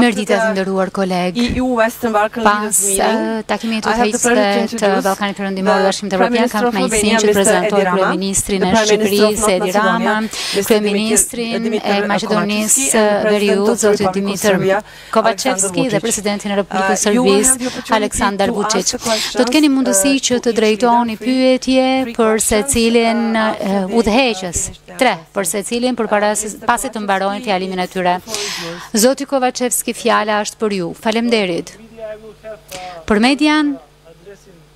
Mirëditë të nderuar kolegë. Pas takimit të udhëheqësve të Ballkanit Perëndimor dhe Bashkimit Evropian kam kënaqësinë që të prezantoj kryeministrin e Shqipërisë, Edi Rama, kryeministrin e Maqedonisë së Veriut, zotin Dimitër Kovaçevski dhe presidentin e Republikës së Serbisë, Aleksandar Vuçiç. Do të keni mundësi që të drejtoni pyetje për secilin udhëheqës, tre për secilin përpara pasi të mbarojnë fjalimin e tyre. Zoti Kovaçevski, fjala është për ju. Faleminderit. Për median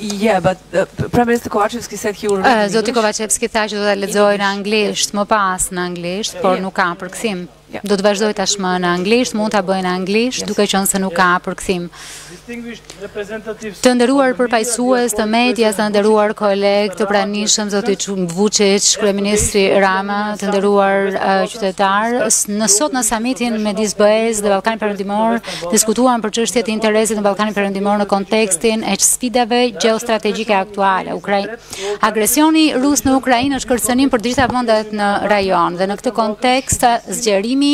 Yeah, but uh, Prime Minister Kovačevski said he will read uh, Zoti Kovaçevski tha që do ta lexojë në anglisht, më pas në anglisht, por nuk ka përkthim. Do të vazhdoj tashmë në anglisht, mund ta bëj në anglisht, duke qenë se nuk ka përkthim. Distinguished Të nderuar përfaqësues të medias, të nderuar kolegë, të pranishëm zoti Vuçiç, kryeministri Rama, të nderuar qytetarë, në sot në samitin midis BE-së dhe Ballkanit Perëndimor diskutuam për çështje të interesit në Ballkanin Perëndimor në kontekstin e sfidave gjeostrategjike aktuale. Ukraina Agresioni rus në Ukrainë është kërcënim për të gjitha vendet në rajon dhe në këtë kontekst zgjerimi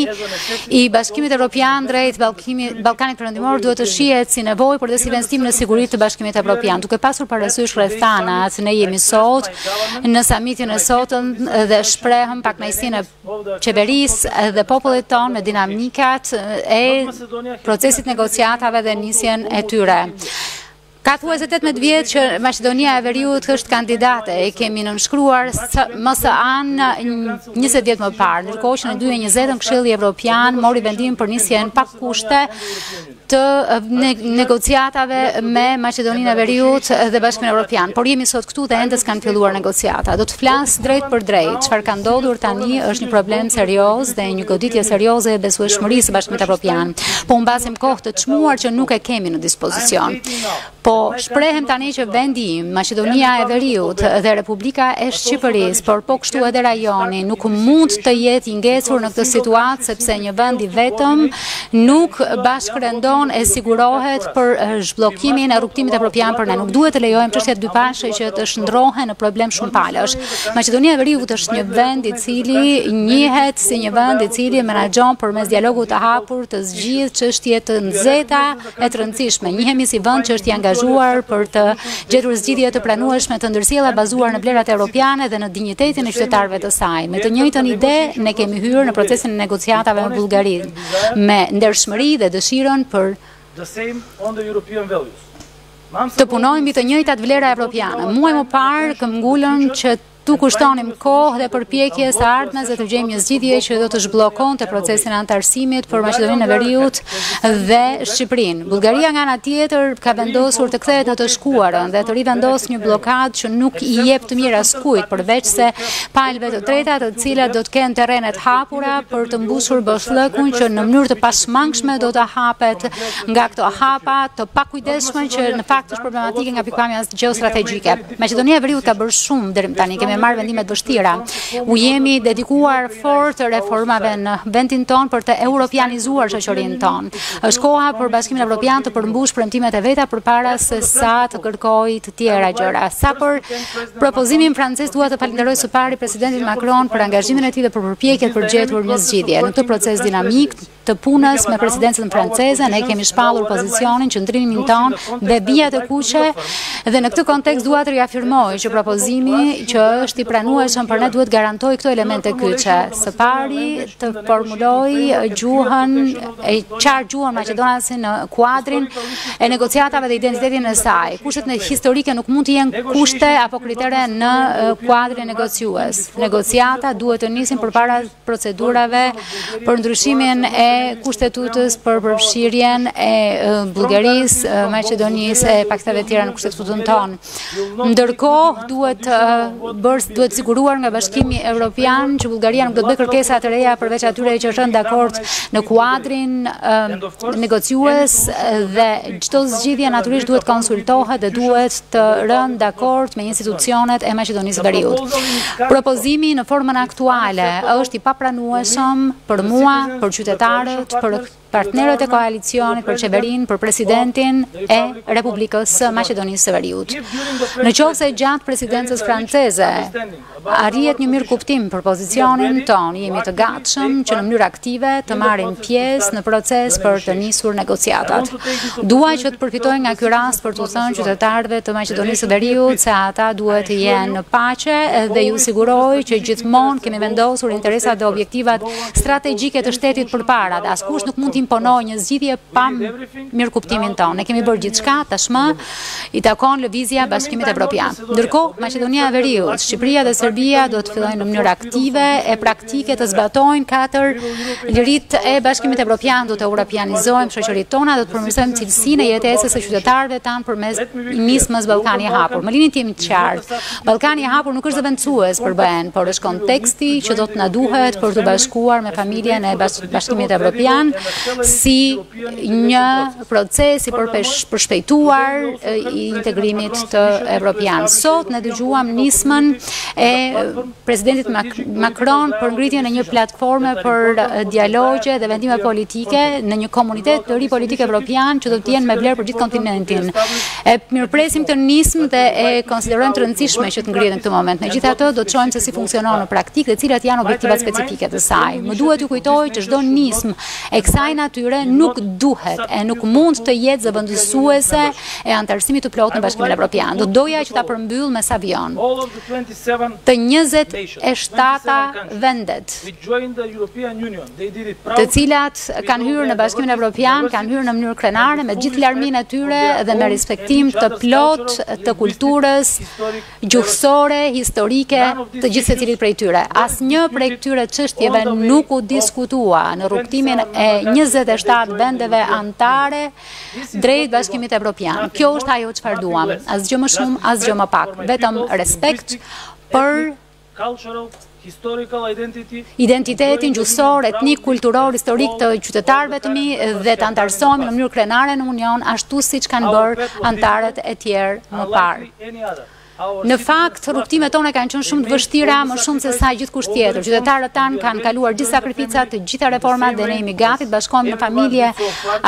i Bashkimit Evropian drejt Ballkimit Ballkanit Perëndimor duhet të shihet si nevojë por dhe si investim në siguri të Bashkimit Evropian. Duke pasur parasysh rrethanat, ne jemi sot në samitin e sotëm dhe shprehëm pakënaqësinë e qeverisë dhe popullit tonë me dinamikat e procesit negociatave dhe nisjen e tyre. Ka thuajse tetëmbëdhjetë vjet që Maqedonia e Veriut është kandidate, e kemi nënshkruar MSA-në njëzet vjet më parë, ndërkohë që në dy mijë e njëzetën Këshilli Evropian mori vendim për nisjen pa kushte të negociatave me Maqedoninë e Veriut dhe Bashkimin Evropian. Por jemi sot këtu dhe ende s'kanë filluar negociata. Do të flas drejtpërdrejt. Çfarë ka ndodhur tani është një problem serioz dhe një goditje serioze e besueshmërisë së Bashkimit Evropian. Po humbasim kohë të çmuar që nuk e kemi në dispozicion. Po shprehem tani që vendi im, Maqedonia e Veriut dhe Republika e Shqipërisë, por po kështu edhe rajoni, nuk mund të jetë i ngecur në këtë situatë sepse një vend i vetëm nuk bashkërendon e sigurohet për zhbllokimin e rrugëtimit evropian për ne. Nuk duhet të lejojmë çështjet dypalëshe që të shndërrohen në problem shumëpalësh. Maqedonia e Veriut është një vend i cili njihet si një vend i cili menaxhon përmes dialogut të hapur të gjithë çështje të nxehta e të rëndësishme. Njihemi si vend që është i angazhuar për të gjetur zgjidhje të pranueshme të ndërsjella bazuar në vlerat europiane dhe në dinjitetin e qytetarëve të saj. Me të njëjtën ide ne kemi hyrë në procesin e negociatave me Bullgarinë, me ndershmëri dhe dëshirën për të punuar mbi të njëjtat vlera evropiane. Muaj më parë këmbëngulëm që T'u kushtonim kohë dhe përpjekje së ardhmes dhe të gjejmë një zgjidhje që do të zhbllokonte procesin e anëtarësimit për Maqedoninë e Veriut dhe Shqipërinë. Bullgaria nga ana tjetër ka vendosur të kthehet në të shkuarën dhe të rivendosë një bllokadë që nuk i jep të mira askujt, përveçse palëve të treta, të cilat do të kenë terrene të hapura për të mbushur boshllëkun që në mënyrë të pashmangshme do të hapet nga këto hapa të pakujdesshme që në fakt është problematike nga pikëpamja gjeostrategjike. Maqedonia e Veriut ka bërë shumë deri më tani, kemi marrë vendime të vështira. U jemi dedikuar fort reformave në vendin tonë për të europianizuar shoqërinë tonë. Është koha për Bashkimin Evropian të përmbushë premtimet e veta përpara se sa të kërkojë të tjera gjëra. Sa për propozimin francez, dua të falënderoj së pari presidentin Macron për angazhimin e tij dhe për përpjekjet për të gjetur një zgjidhje në këtë proces dinamik të punës me presidencën franceze, ne kemi shpallur pozicionin, qëndrimin tonë dhe vijat e kuqe dhe në këtë kontekst dua të riafirmoj që propozimi që është i pranueshëm për ne duhet të garantojë këto elemente kyçe. Së pari të formulojë gjuhën e qartë gjuhën maqedonase në kuadrin e negociatave dhe identitetin e saj. Kushtet historike nuk mund të jenë kushte apo kritere në kuadrin negociues. Negociatat duhet të nisin përpara procedurave për ndryshimin e Kushtetutës për përfshirjen e Bullgarisë, Maqedonisë e pakteve tjera në Kushtetutën tonë. Ndërkohë, duhet bërë, duhet siguruar nga Bashkimi Europian që Bullgaria nuk do të bëjë kërkesa të reja përveç atyre që është rënë dakord në kuadrin negociues dhe Çdo zgjidhje natyrisht duhet të konsultohet dhe duhet rënë dakord me institucionet e Maqedonisë së Veriut. Propozimi në formën aktuale është i papranueshëm për mua, për qytetarët, për partnerët e koalicionit, për qeverinë, për presidentin e Republikës së Maqedonisë së Veriut. Në qoftë se gjatë presidencës franceze Arrihet një mirëkuptim për pozicionin tonë, jemi të gatshëm që në mënyrë aktive të marrim pjesë në proces për të nisur negociatat. Dua që të përfitoj nga ky rast për t'u thënë qytetarëve të Maqedonisë së Veriut se ata duhet të jenë në paqe dhe ju siguroj që gjithmonë kemi vendosur interesat dhe objektivat strategjike të shtetit përpara dhe askush nuk mund të imponojë një zgjidhje pa mirëkuptimin tonë, ne kemi bërë gjithçka, tashmë i takon lëvizja bashkimit evropian. Ndërkohë, Maqedonia e Veriut, Shqipëria dhe Serbia do të fillojnë në mënyrë aktive e praktike të zbatojnë katër liritë e bashkimit evropian, do të europianizojmë shoqëritë tona, do të përmirësojmë cilësinë e jetesës së qytetarëve tanë përmes nismës Ballkani i Hapur. Më lini të jemi të qartë, Ballkani i Hapur nuk është zëvendësues për BE-në, por është konteksti që do të na duhet për t'u bashkuar me familjen e bas Bashkimit Evropian si një proces i përshpejtuar i integrimit evropian. Sot ne dëgjuam nismën e presidentit Macron për ngritjen e një platforme për dialogje dhe vendime politike në një komunitet të ri politik Evropian që do të jetë me vlerë për gjithë kontinentin. E mirëpresim këtë nismë dhe e konsiderojmë të rëndësishme që të ngrihet në këtë moment. Megjithatë do të shohim se si funksionon në praktikë dhe cilat janë objektivat specifike të saj. Më duhet t'ju kujtoj që çdo nismë e kësaj natyre nuk duhet e nuk mund të jetë zëvendësuese e anëtarësimit të plotë në bashkimin evropian. Do të doja që ta përmbyll me sa vijon. Të njëzeta e shtata vendet. të cilat kanë hyrë në Bashkimin Evropian, kanë hyrë në mënyrë krenare me gjithë larminë e tyre dhe me respektim të plotë të kulturës gjuhësore, historike të gjithsecilit prej tyre. Asnjë prej këtyre çështjeve nuk u diskutua në rrugëtimin e 27 vendeve anëtare drejt Bashkimit Evropian. Kjo është ajo çfarë duam, asgjë më shumë, asgjë më pak, vetëm respekt për Cultural, historical identity, Identitetin gjuhësor, etnik, kulturor, historik të qytetarëve të mi dhe të anëtarësohemi në mënyrë krenare në Union ashtu siç kanë bërë anëtarët e tjerë më parë. Në fakt, rrugëtimet tona kanë qenë shumë të vështira, më shumë sesa gjithkush tjetër. Qytetarët tanë kanë kaluar gjithë sakrificat, të gjitha reformat dhe ne jemi gati të bashkohemi në familje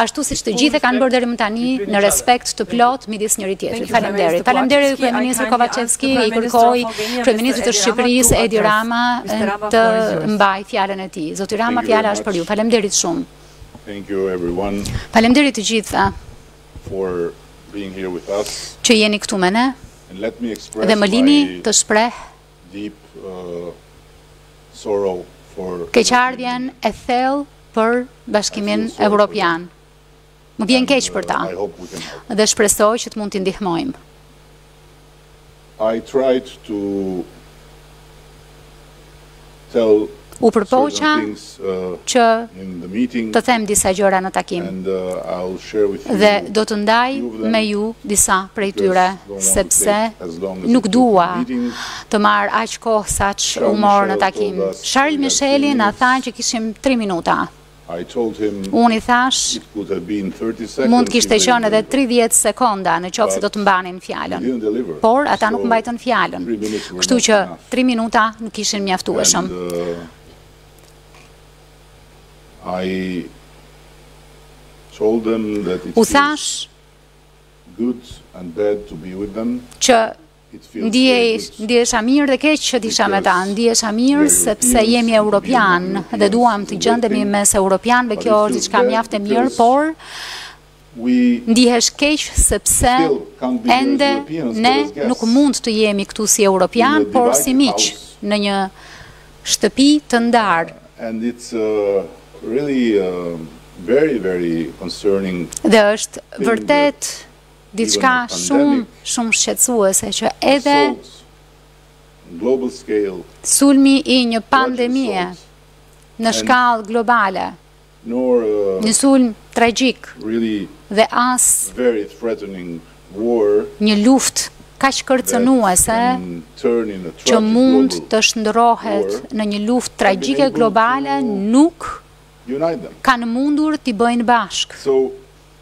ashtu siç të gjithë e kanë bërë deri më tani në respekt të plotë midis njëri-tjetrit. Faleminderit. Faleminderit kryeministër Kovaçevski, i kërkoj kryeministrit të Shqipërisë Edi Rama të mbajë fjalën e tij. Zoti Rama, fjala është për ju. Faleminderit shumë. Thank you everyone. Faleminderit të gjithëve. For being here with us. Që jeni këtu me ne. Let me express. Dhe më lini të shpreh. Deep uh, sorrow for. Keqardhjen e thellë për Bashkimin Evropian. Më vjen keq për ta. Dhe shpresoj që të mund t'i ndihmojmë. U përpoqa që të them disa gjëra në takim. Dhe do të ndaj me ju disa prej tyre, sepse nuk dua të marr aq kohë saç u mor në takim. Charles Micheli na tha që kishim tri minuta. Unë i thashë, mund të kishte qenë edhe 30 sekonda në qoftë se do të mbanin fjalën, por ata nuk mbajtën fjalën, kështu që 3 minuta nuk ishin mjaftueshëm. U thashë, që Ndiej, ndihesha mirë dhe keq që isha me ta, ndihesha mirë sepse jemi europianë dhe duam të gjendemi mes europianëve kjo është diçka mjaft e mirë, por ndihesh keq sepse ende ne nuk mund të jemi këtu si europianë, por si miq në një shtëpi të ndarë. Dhe është vërtet Diçka shumë, shumë shqetësuese që edhe sulmi i një pandemie në shkallë globale, uh, një sulm tragjik dhe as një luftë kaq kërcënuese që mund të shndërrohet në një luftë tragjike globale nuk kanë mundur t'i bëjnë bashkë.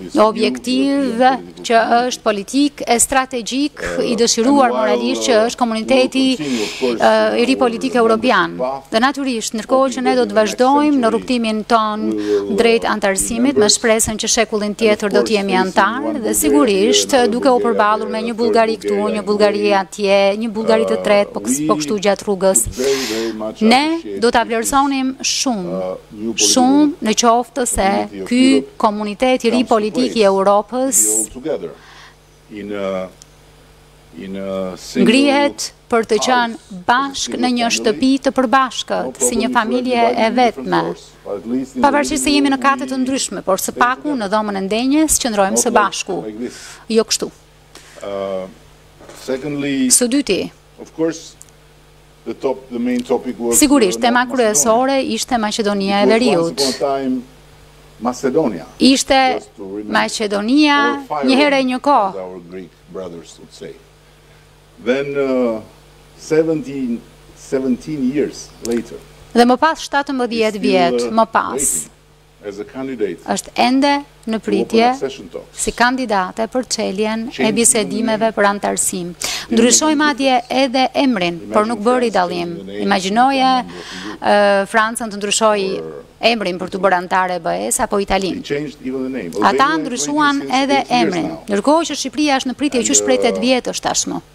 Një objektiv që është politik e strategjik i dëshiruar moralisht që është komuniteti i ri politik europian. Dhe natyrisht, ndërkohë që ne do të vazhdojmë në rrugëtimin tonë drejt anëtarësimit me shpresën që shekullin tjetër do të jemi anëtarë dhe sigurisht duke u përballur me një Bullgari këtu, një Bullgari atje, një Bullgari të tretë po kështu gjatë rrugës. Ne do ta vlerësonim shumë. Shumë në qoftë se ky komunitet i ri politik i Europës ngrihet për të qenë bashkë në një shtëpi të përbashkët, si një familje e vetme. Pavarësisht se jemi në kate të ndryshme, por së paku në dhomën e ndenjes qëndrojmë së bashku. Jo kështu. Së dyti, Sigurisht, tema kryesore ishte Maqedonia e Veriut. Ishte Maqedonia një herë e një kohë. Dhe më pas shtatëmbëdhjetë vjet më pas. është ende në pritje si kandidate për çeljen e bisedimeve për anëtarësim. Ndryshoi madje edhe emrin, por nuk bëri dallim. Imagjinoje Francën të ndryshojë emrin për t'u bërë anëtare e BE-së, apo Italinë. Ata ndryshuan edhe emrin, ndërkohë që Shqipria është në pritje që prej 8 vjetësh tashmë.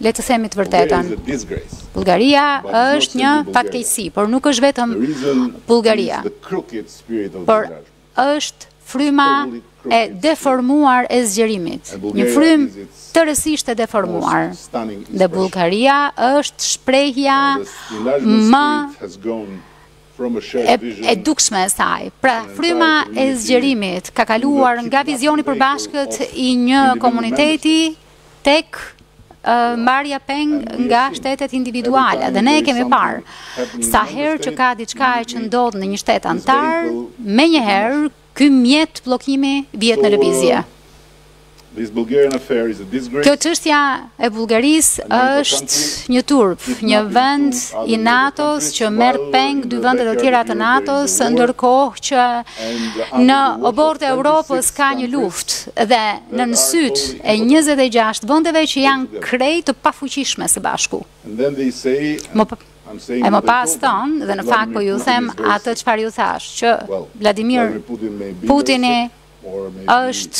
Le të themi të vërtetën. Bullgaria është një fatkeqësi, por nuk është vetëm Bullgaria. Por është fryma e deformuar e zgjerimit. Një frymë tërësisht e deformuar. Dhe Bullgaria është shprehja më e dukshme e saj. Pra, fryma e zgjerimit ka kaluar nga vizioni i përbashkët i një komuniteti tek marrja peng nga shtetet individuale dhe ne e kemi parë sa herë që ka diçka që ndodh në një shtet anëtar menjëherë ky mjet bllokimi vihet në lëvizje Kjo çështja e Bullgarisë është një turp, një vend i NATO-s që merr peng dy vende të tjera të NATO-s, ndërkohë që Në oborrt e Europës ka një luftë dhe nën sytë e 26 vendeve që janë krejt të pafuqishme së bashku. E më pas thonë, dhe në fakt po ju them atë çfarë ju thashë, që Vladimir Putini është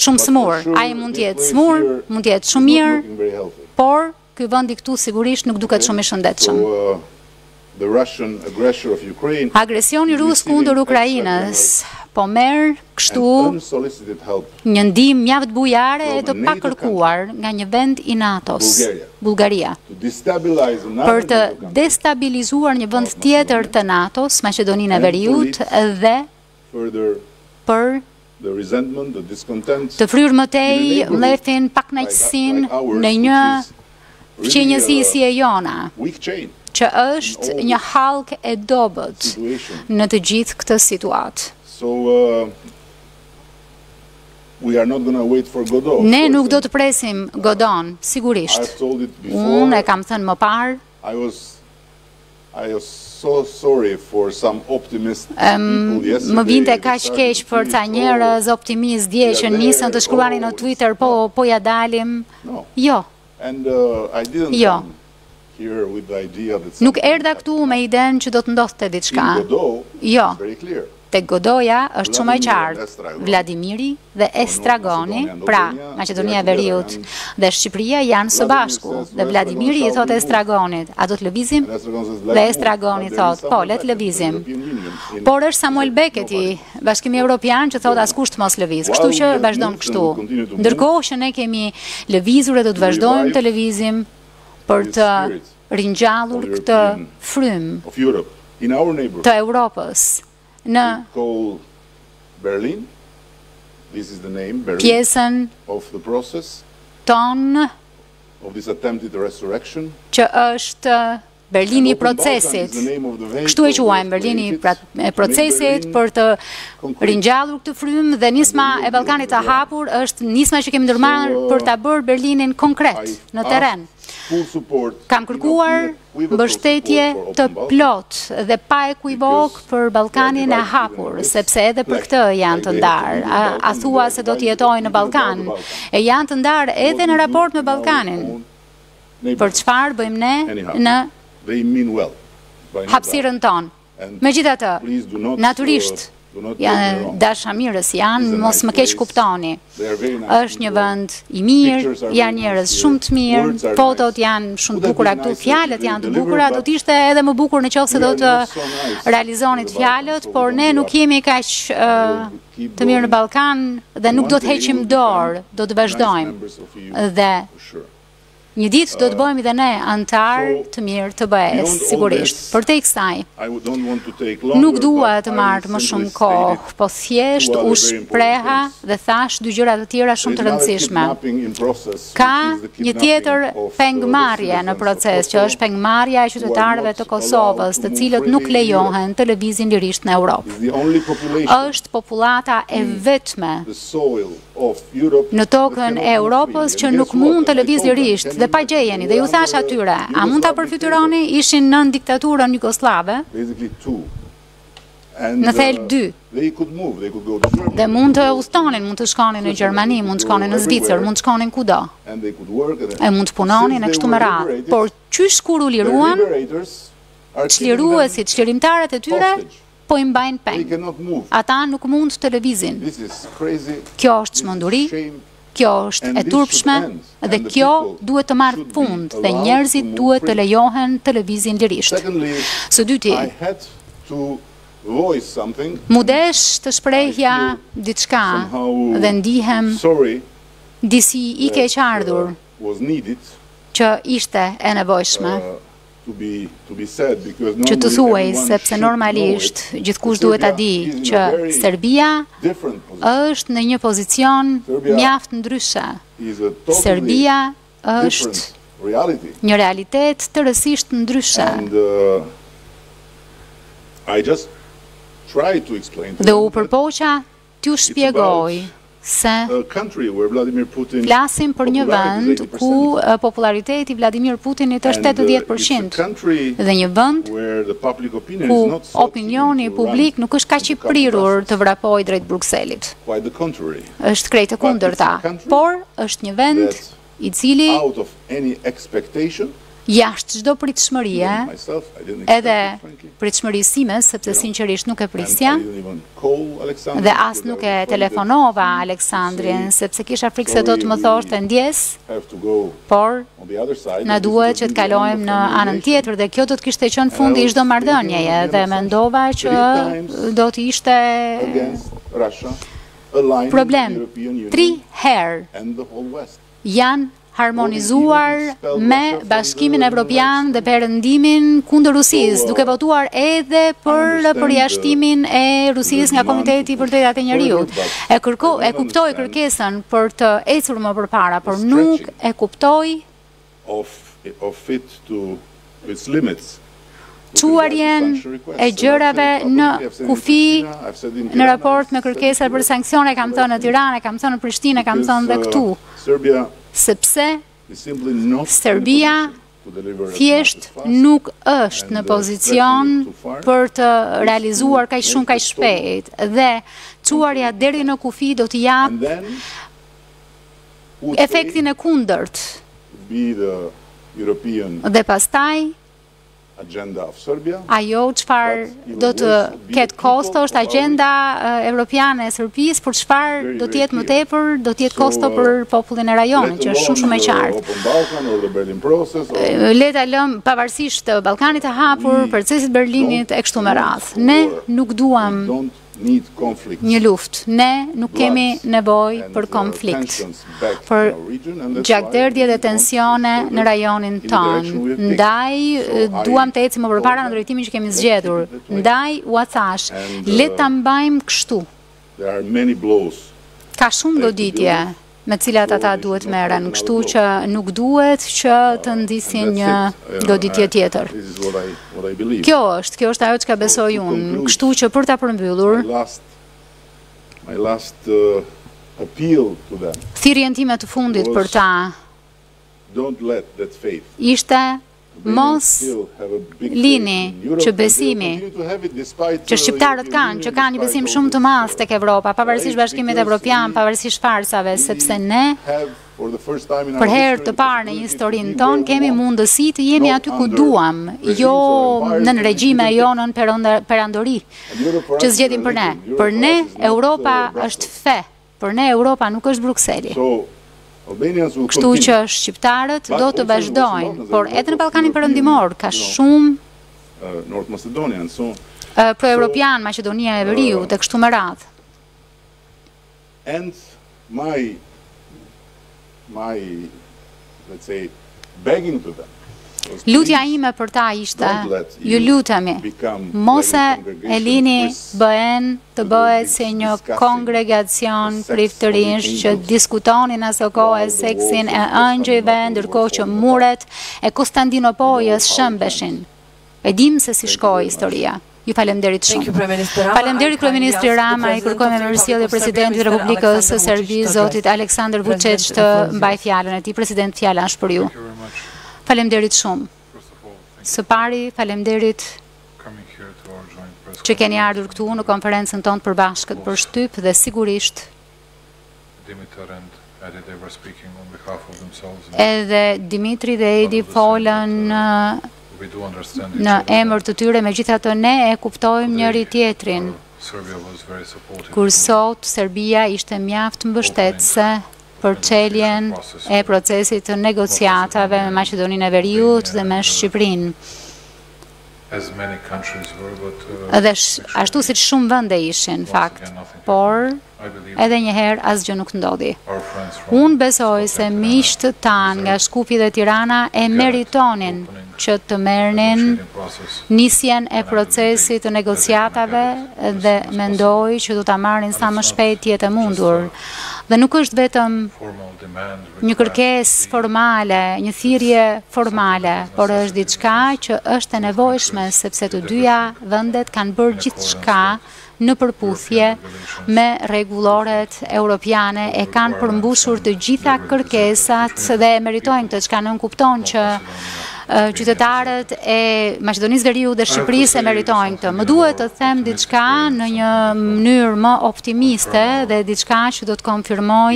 shumë sëmurë, ai mund të jetë sëmurë, mund të jetë shumë mirë, por Ky vendi këtu sigurisht nuk duket shumë i shëndetshëm. Agresioni rus kundër Ukrainës po merr kështu një ndihmë mjaft bujare e të pakërkuar nga një vend i NATO-s, Bullgaria. Për të destabilizuar një vend tjetër të NATO-s, Maqedoninë e Veriut dhe për të fryrë më tej mllefin, pakënaqësinë në një fqinjësi si e jona, që është një hallkë e dobët në të gjithë këtë situatë. Ne nuk do të presim Godonë, sigurisht. Unë e kam thënë më parë, I felt so sorry for some optimist people yesterday. Më vinte kaq keq për ca njerëz optimistë dje që nisën të shkruanin në Twitter po, po ia dalim. Jo. And uh, I didn't jo. Here with the idea that Nuk erdha këtu me idenë që do të ndodhte diçka. Jo. Tek Godoja është shumë e qartë, Vladimiri dhe Estragoni, pra, Maqedonia e Veriut dhe Shqipëria janë së bashku, dhe Vladimiri i thotë Estragonit, a do të lëvizim? Dhe Estragoni thotë, po, le të lëvizim. Por është Samuel Beketi, Bashkimi Evropian që thotë askush të mos lëvizë, kështu që vazhdon kështu. Ndërkohë që ne kemi lëvizur e do të vazhdojmë të lëvizim për të ringjallur këtë frymë të Europës në pjesën tonë që është Berlini i procesit, kështu e quajmë Berlini i procesit për të ringjallur këtë frymë dhe nisma e Ballkanit të Hapur është nisma që kemi ndërmarrë për ta bërë Berlinin konkret në terren. Kam kërkuar mbështetje të plotë dhe pa ekuivok për Ballkanin e Hapur, sepse edhe për këtë janë të ndarë, a thua se do të jetojnë në Ballkan? E janë të ndarë edhe në raport me Ballkanin. Për çfarë bëjmë ne në hapësirën tonë? Megjithatë, natyrisht, dashamirës, janë, mos më keqkuptoni. Është një vend i mirë, janë njerëz shumë të mirë, fotot janë shumë të bukura këtu, fjalët janë të bukura, do të ishte edhe më bukur në qoftë se do të realizonin fjalët, por ne nuk jemi kaq të mirë në Ballkan dhe nuk do të heqim dorë, do të vazhdojmë. Dhe Një ditë do të bëhemi dhe ne anëtarë të mirë të BE-së, sigurisht. Përtej kësaj, nuk dua të marr më shumë kohë, po thjesht u shpreha dhe thashë dy gjëra të tjera shumë të rëndësishme. Ka një tjetër pengmarrje në proces, që është pengmarrja e qytetarëve të Kosovës, të cilët nuk lejohen të lëvizin lirisht në Europë. Është popullata e vetme në tokën e Europës që nuk mund të lëvizë lirisht dhe pa gjejeni dhe iu thashë atyre, a mund ta përfytyroni, ishin nën diktaturën jugosllave, në thelb dy, dhe mund të udhëtonin, mund të shkonin në Gjermani, mund të shkonin në Zvicër, mund të shkonin kudo, e mund të punonin e kështu me radhë, por qysh kur u liruan, çliruesit, çlirimtarët e tyre, po i mbajnë peng. Ata nuk mund të lëvizin. Kjo është çmenduri, kjo është e turpshme dhe kjo duhet të marrë fund dhe njerëzit duhet të lejohen të lëvizin lirisht. Së dyti, m'u desh të shprehja diçka dhe ndihem disi i keqardhur që ishte e nevojshme. Që të thuhej, sepse normalisht gjithkush duhet ta dijë që Serbia është në një pozicion mjaft ndryshe. Serbia është një realitet tërësisht ndryshe. Dhe u përpoqa t'ju shpjegoj se flasim për një vend ku popullariteti i Vladimir Putinit është tetëdhjetë për qind dhe një vend ku opinioni publik nuk është kaq i prirur të vrapojë drejt Brukselit. Është krejt e kundërta, por është një vend i cili, jashtë çdo pritshmërie, edhe pritshmërisë sime, sepse sinqerisht nuk e prisja, dhe as nuk e telefonova Aleksandrin, sepse kisha frikë se do të më thoshte ndjesë, por, na duhet që të kalojmë në anën tjetër, dhe kjo do të kishte qenë fundi i çdo marrëdhënieje, dhe mendova që do të ishte, Problem, tri herë janë harmonizuar me Bashkimin Evropian dhe Perëndimin kundër Rusisë, duke votuar edhe për përjashtimin e Rusisë nga Komiteti për Drejtat e Njeriut. E kuptoj kërkesën për të ecur më përpara, por nuk e kuptoj Çuarjen e gjërave në kufi në raport me kërkesa për sanksione, e kam thënë në Tiranë, e kam thënë në Prishtinë, e kam thënë dhe këtu. Uh, Sepse Serbia thjesht nuk është në uh, pozicion për të realizuar kaq shumë kaq shpejt dhe çuarja deri në kufi do të japë efektin e kundërt dhe pastaj ajo çfarë do të ketë kosto është agjenda evropiane e Serbisë, por çfarë do të jetë më tepër, do të jetë kosto për popullin e rajonit, që është shumë shumë e qartë. Le ta lëmë pavarësisht Ballkanit të Hapur, procesit Berlinit e kështu me radhë. Ne nuk duam Një luftë. Ne nuk kemi nevojë për konflikt, për gjakderdhje dhe tensione në rajonin tonë. Ndaj duam të ecim më përpara në drejtimin që kemi zgjedhur. Ndaj ua thashë, le ta mbajmë kështu. Ka shumë goditje me cilat ata duhet merren, kështu që nuk duhet që të nxisin një goditje tjetër. Kjo është, kjo është ajo çka besoj unë, kështu që për ta përmbyllur, thirrjen time të fundit për ta ishte, Mos lini që besimi që shqiptarët kanë, që kanë një besim shumë të madh tek Evropa, pavarësisht Bashkimit Evropian, pavarësisht farsave, sepse ne për herë të parë në historinë tonë kemi mundësi të jemi aty ku duam, jo nën regjime, jo nën perandori që zgjedhin për ne. Për ne Europa është fe. Për ne Europa nuk është Brukseli. Kështu që shqiptarët do të vazhdojnë, por edhe në Ballkanin Perëndimor ka shumë pro-europianë, Maqedonia e Veriut e kështu me radhë. Lutja ime për ta ishte, ju lutemi, mos e lini BE-në të bëhet si një kongregacion priftërinjsh që diskutonin asokohe seksin e engjëjve, ndërkohë që muret e Kostandinopojës shembeshin. E dimë se si shkoi historia. Ju falemnderit shumë. Falemnderit kryeministri Rama, i kërkoj me mirësjellje presidentit Republikës së Serbisë, zotit Aleksandar Vuçiç të mbajë fjalën e tij. President, fjala është për ju. Falemnderit shumë. Së pari, falemnderit që keni ardhur këtu në konferencën tonë të përbashkët për shtyp dhe sigurisht Edhe Dimitri dhe Edi folën në emër të tyre, megjithatë ne e kuptojmë njëri-tjetrin. Kur sot Serbia ishte mjaft mbështetëse për çeljen e procesit të negociatave me Maqedoninë e Veriut dhe me Shqipërinë. Edhe ashtu siç shumë vende ishin, fakt, por Edhe një herë asgjë nuk ndodhi. Unë besoj se miqtë tanë nga Shkupi dhe Tirana e meritonin që të merrnin nisjen e procesit të negociatave dhe mendoj që do ta marrin sa më shpejt të jetë e mundur. Dhe nuk është vetëm një kërkesë formale, një thirrje formale, por është diçka që është e nevojshme, sepse të dyja vendet kanë bërë gjithçka në përputhje me rregulloret europiane e kanë përmbushur të gjitha kërkesat dhe e meritojnë këtë, çka nënkupton që qytetarët e Maqedonisë së Veriut dhe Shqipërisë e meritojnë këtë. Më duhet të them diçka në një mënyrë më optimiste dhe diçka që do të konfirmoj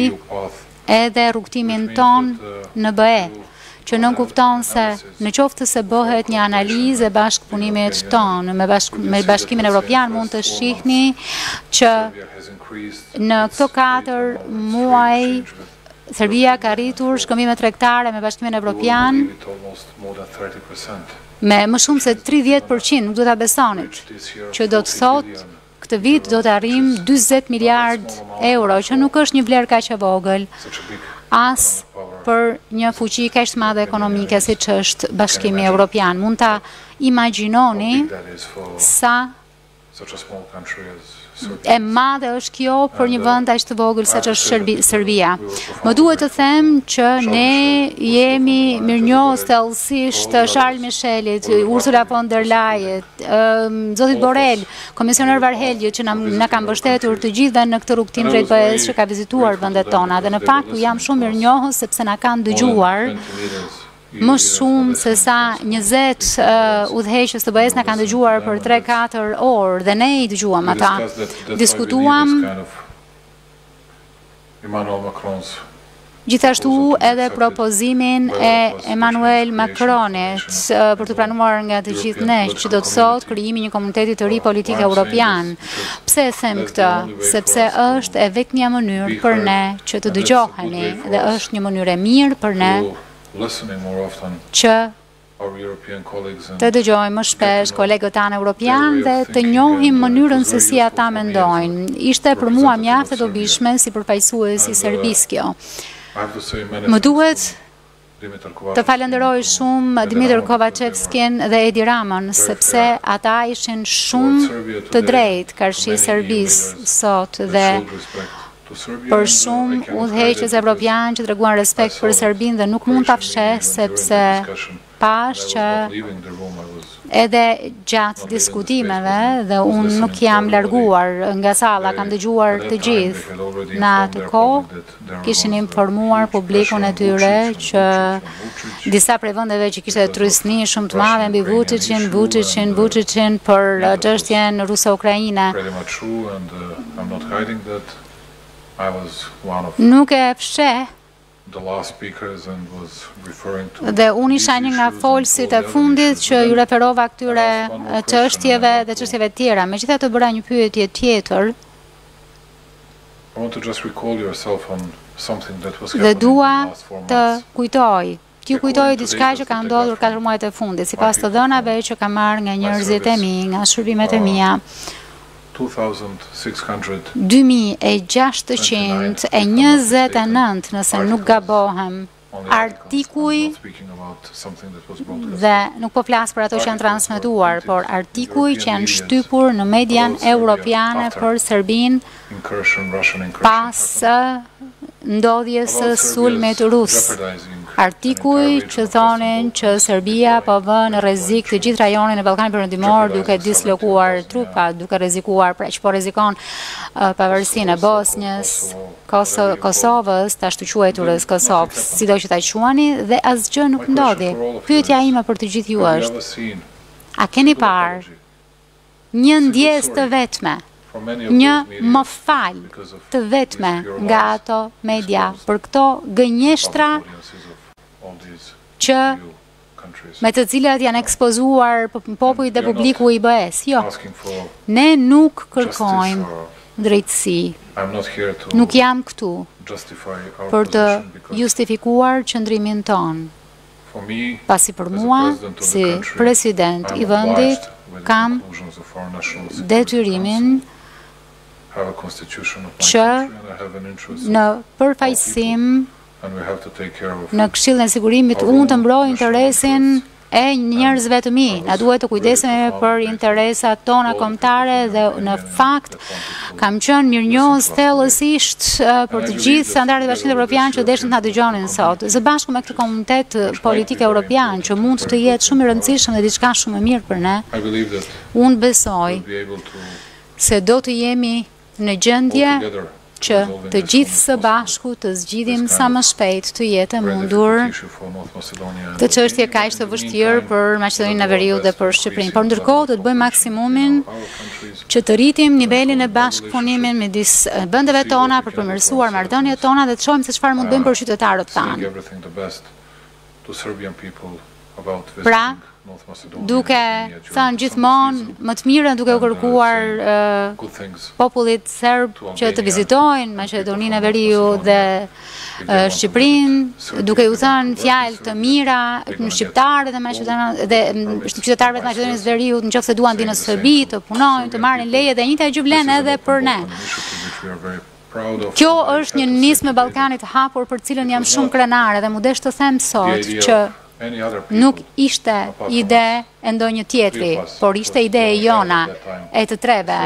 edhe rrugëtimin tonë në BE, që nënkupton se në qoftë se bëhet një analizë e bashkëpunimit tonë me, bashk, me Bashkimin Evropian, mund të shihni që në këto katër muaj Serbia ka rritur shkëmbimet tregtare me Bashkimin Evropian me më shumë se 30%, nuk do ta besonit, që do të thotë Këtë vit do të arrijmë dyzet miliardë euro, që nuk është një vlerë kaq e vogël as për një fuqi kaq të madhe ekonomike siç është Bashkimi Evropian. Mund ta imagjinoni sa e madhe është kjo për një vend aq të vogël siç është Serbia. Më duhet të them që ne jemi mirënjohës thellësisht Charles Michelit, Ursula von der Leyen, Zotit Borrell, Komisioner Varheljit që na ka mbështetur të gjithëve në këtë rrugëtim drejt BE-së që ka vizituar vendet tona dhe në fakt u jam shumë mirënjohës sepse na kanë dëgjuar më shumë se sa 20 uh, udhëheqës të BE-së na kanë dëgjuar për 3-4 orë dhe ne i dëgjuam ata. Diskutuam Emmanuel Macrons. Gjithashtu edhe propozimin e Emmanuel Macronit për t'u pranuar nga të gjithë ne, që do të thotë krijimi i një komuniteti të ri politik europian. Pse e them këtë? Sepse është e vetmja mënyrë për ne që të dëgjohemi dhe është një mënyrë e mirë për ne që të dëgjojmë më shpesh kolegët tanë europianë dhe të njohim mënyrën se si ata mendojnë. Ishte për mua mjaft e dobishme si përfaqësues i Serbisë kjo. Më duhet të falenderoj shumë Dimitër Kovaçevskin dhe Edi Ramën, sepse ata ishin shumë të drejtë karshi Serbisë sot dhe Për shumë udhëheqës evropianë që treguan respekt për Serbinë dhe nuk mund ta fsheh sepse pashë që edhe gjatë diskutimeve dhe unë nuk jam larguar nga salla, kam dëgjuar të gjithë në atë kohë, kishin informuar publikun e tyre që Disa prej vendeve që kishte trysni shumë të madhe mbi Vuçiçin, Vuçiçin, Vuçiçin për çështjen ruso-ukraine. Nuk e fsheh. Dhe unë isha një nga folësit e fundit që iu referova këtyre çështjeve dhe çështjeve të tjera. Megjithatë bëra një pyetje tjetër. Dhe dua të kujtoj, t'ju kujtoj diçka që ka ndodhur katër muajt e fundit, sipas të dhënave që kam marrë nga njerëzit e mi, nga shërbimet e mia, dy mijë e gjashtëqind e njëzet e nëntë, nëse nuk gabohem, artikuj dhe nuk po flas për ato që janë transmetuar, por artikuj që janë shtypur në median europiane për Serbinë pas ndodhjes së sulmit rus. Artikuj që thonin që Serbia po vë në rrezik të gjithë rajonin e Ballkanit Perëndimor duke dislokuar trupa, duke rrezikuar, pra që po rrezikon uh, pavarësinë e Bosnjës, Kosovës, të ashtuquajturës Kosovë, sido që ta quani, dhe asgjë nuk ndodhi. Pyetja ime për të gjithë ju është, A keni parë një ndjesë të vetme, një më fal të vetme nga ato media për këto gënjeshtra që me të cilat janë ekspozuar popujt dhe publiku i BE-së. Jo. Ne nuk kërkojmë drejtësi. Nuk jam këtu për të justifikuar qëndrimin tonë, pasi për mua, si president i vendit, kam detyrimin që në përfaqësim Në Këshillin e Sigurimit unë të mbroj interesin e njerëzve të mi. Na duhet të kujdesemi për interesat tona kombëtare dhe në fakt kam qenë mirënjohës thellësisht për të gjithë standardet e Bashkimit Evropian që deshën ta dëgjonin sot. Së bashku me këtë komunitet politik evropian që mund të jetë shumë i rëndësishëm dhe diçka shumë e mirë për ne. Unë besoj se do të jemi në gjendje që të gjithë së bashku të zgjidhim sa më shpejt të jetë e mundur këtë çështje kaq të vështirë për Maqedoninë e Veriut dhe për Shqipërinë. Por ndërkohë do të bëjmë maksimumin që të rritim nivelin e bashkëpunimit midis vendeve tona për përmirësuar marrëdhëniet tona dhe të shohim se çfarë mund të bëjmë për qytetarët tanë. Pra, duke thënë gjithmonë më të mirën duke u kërkuar popullit serb që të vizitojnë Maqedoninë e Veriut dhe Shqipërinë, duke ju thënë fjalë të mira në shqiptarët dhe maqedonë dhe qytetarëve të Maqedonisë së Veriut, nëse duan të vijnë në Serbi, të punojnë, të marrin leje dhe njëta gjë vlen edhe për ne. Kjo është një nismë e Ballkanit të Hapur për të cilën jam shumë krenare dhe m'u desh të them sot që nuk ishte ide e ndonjë tjetri, por ishte ide e jona, e të treve.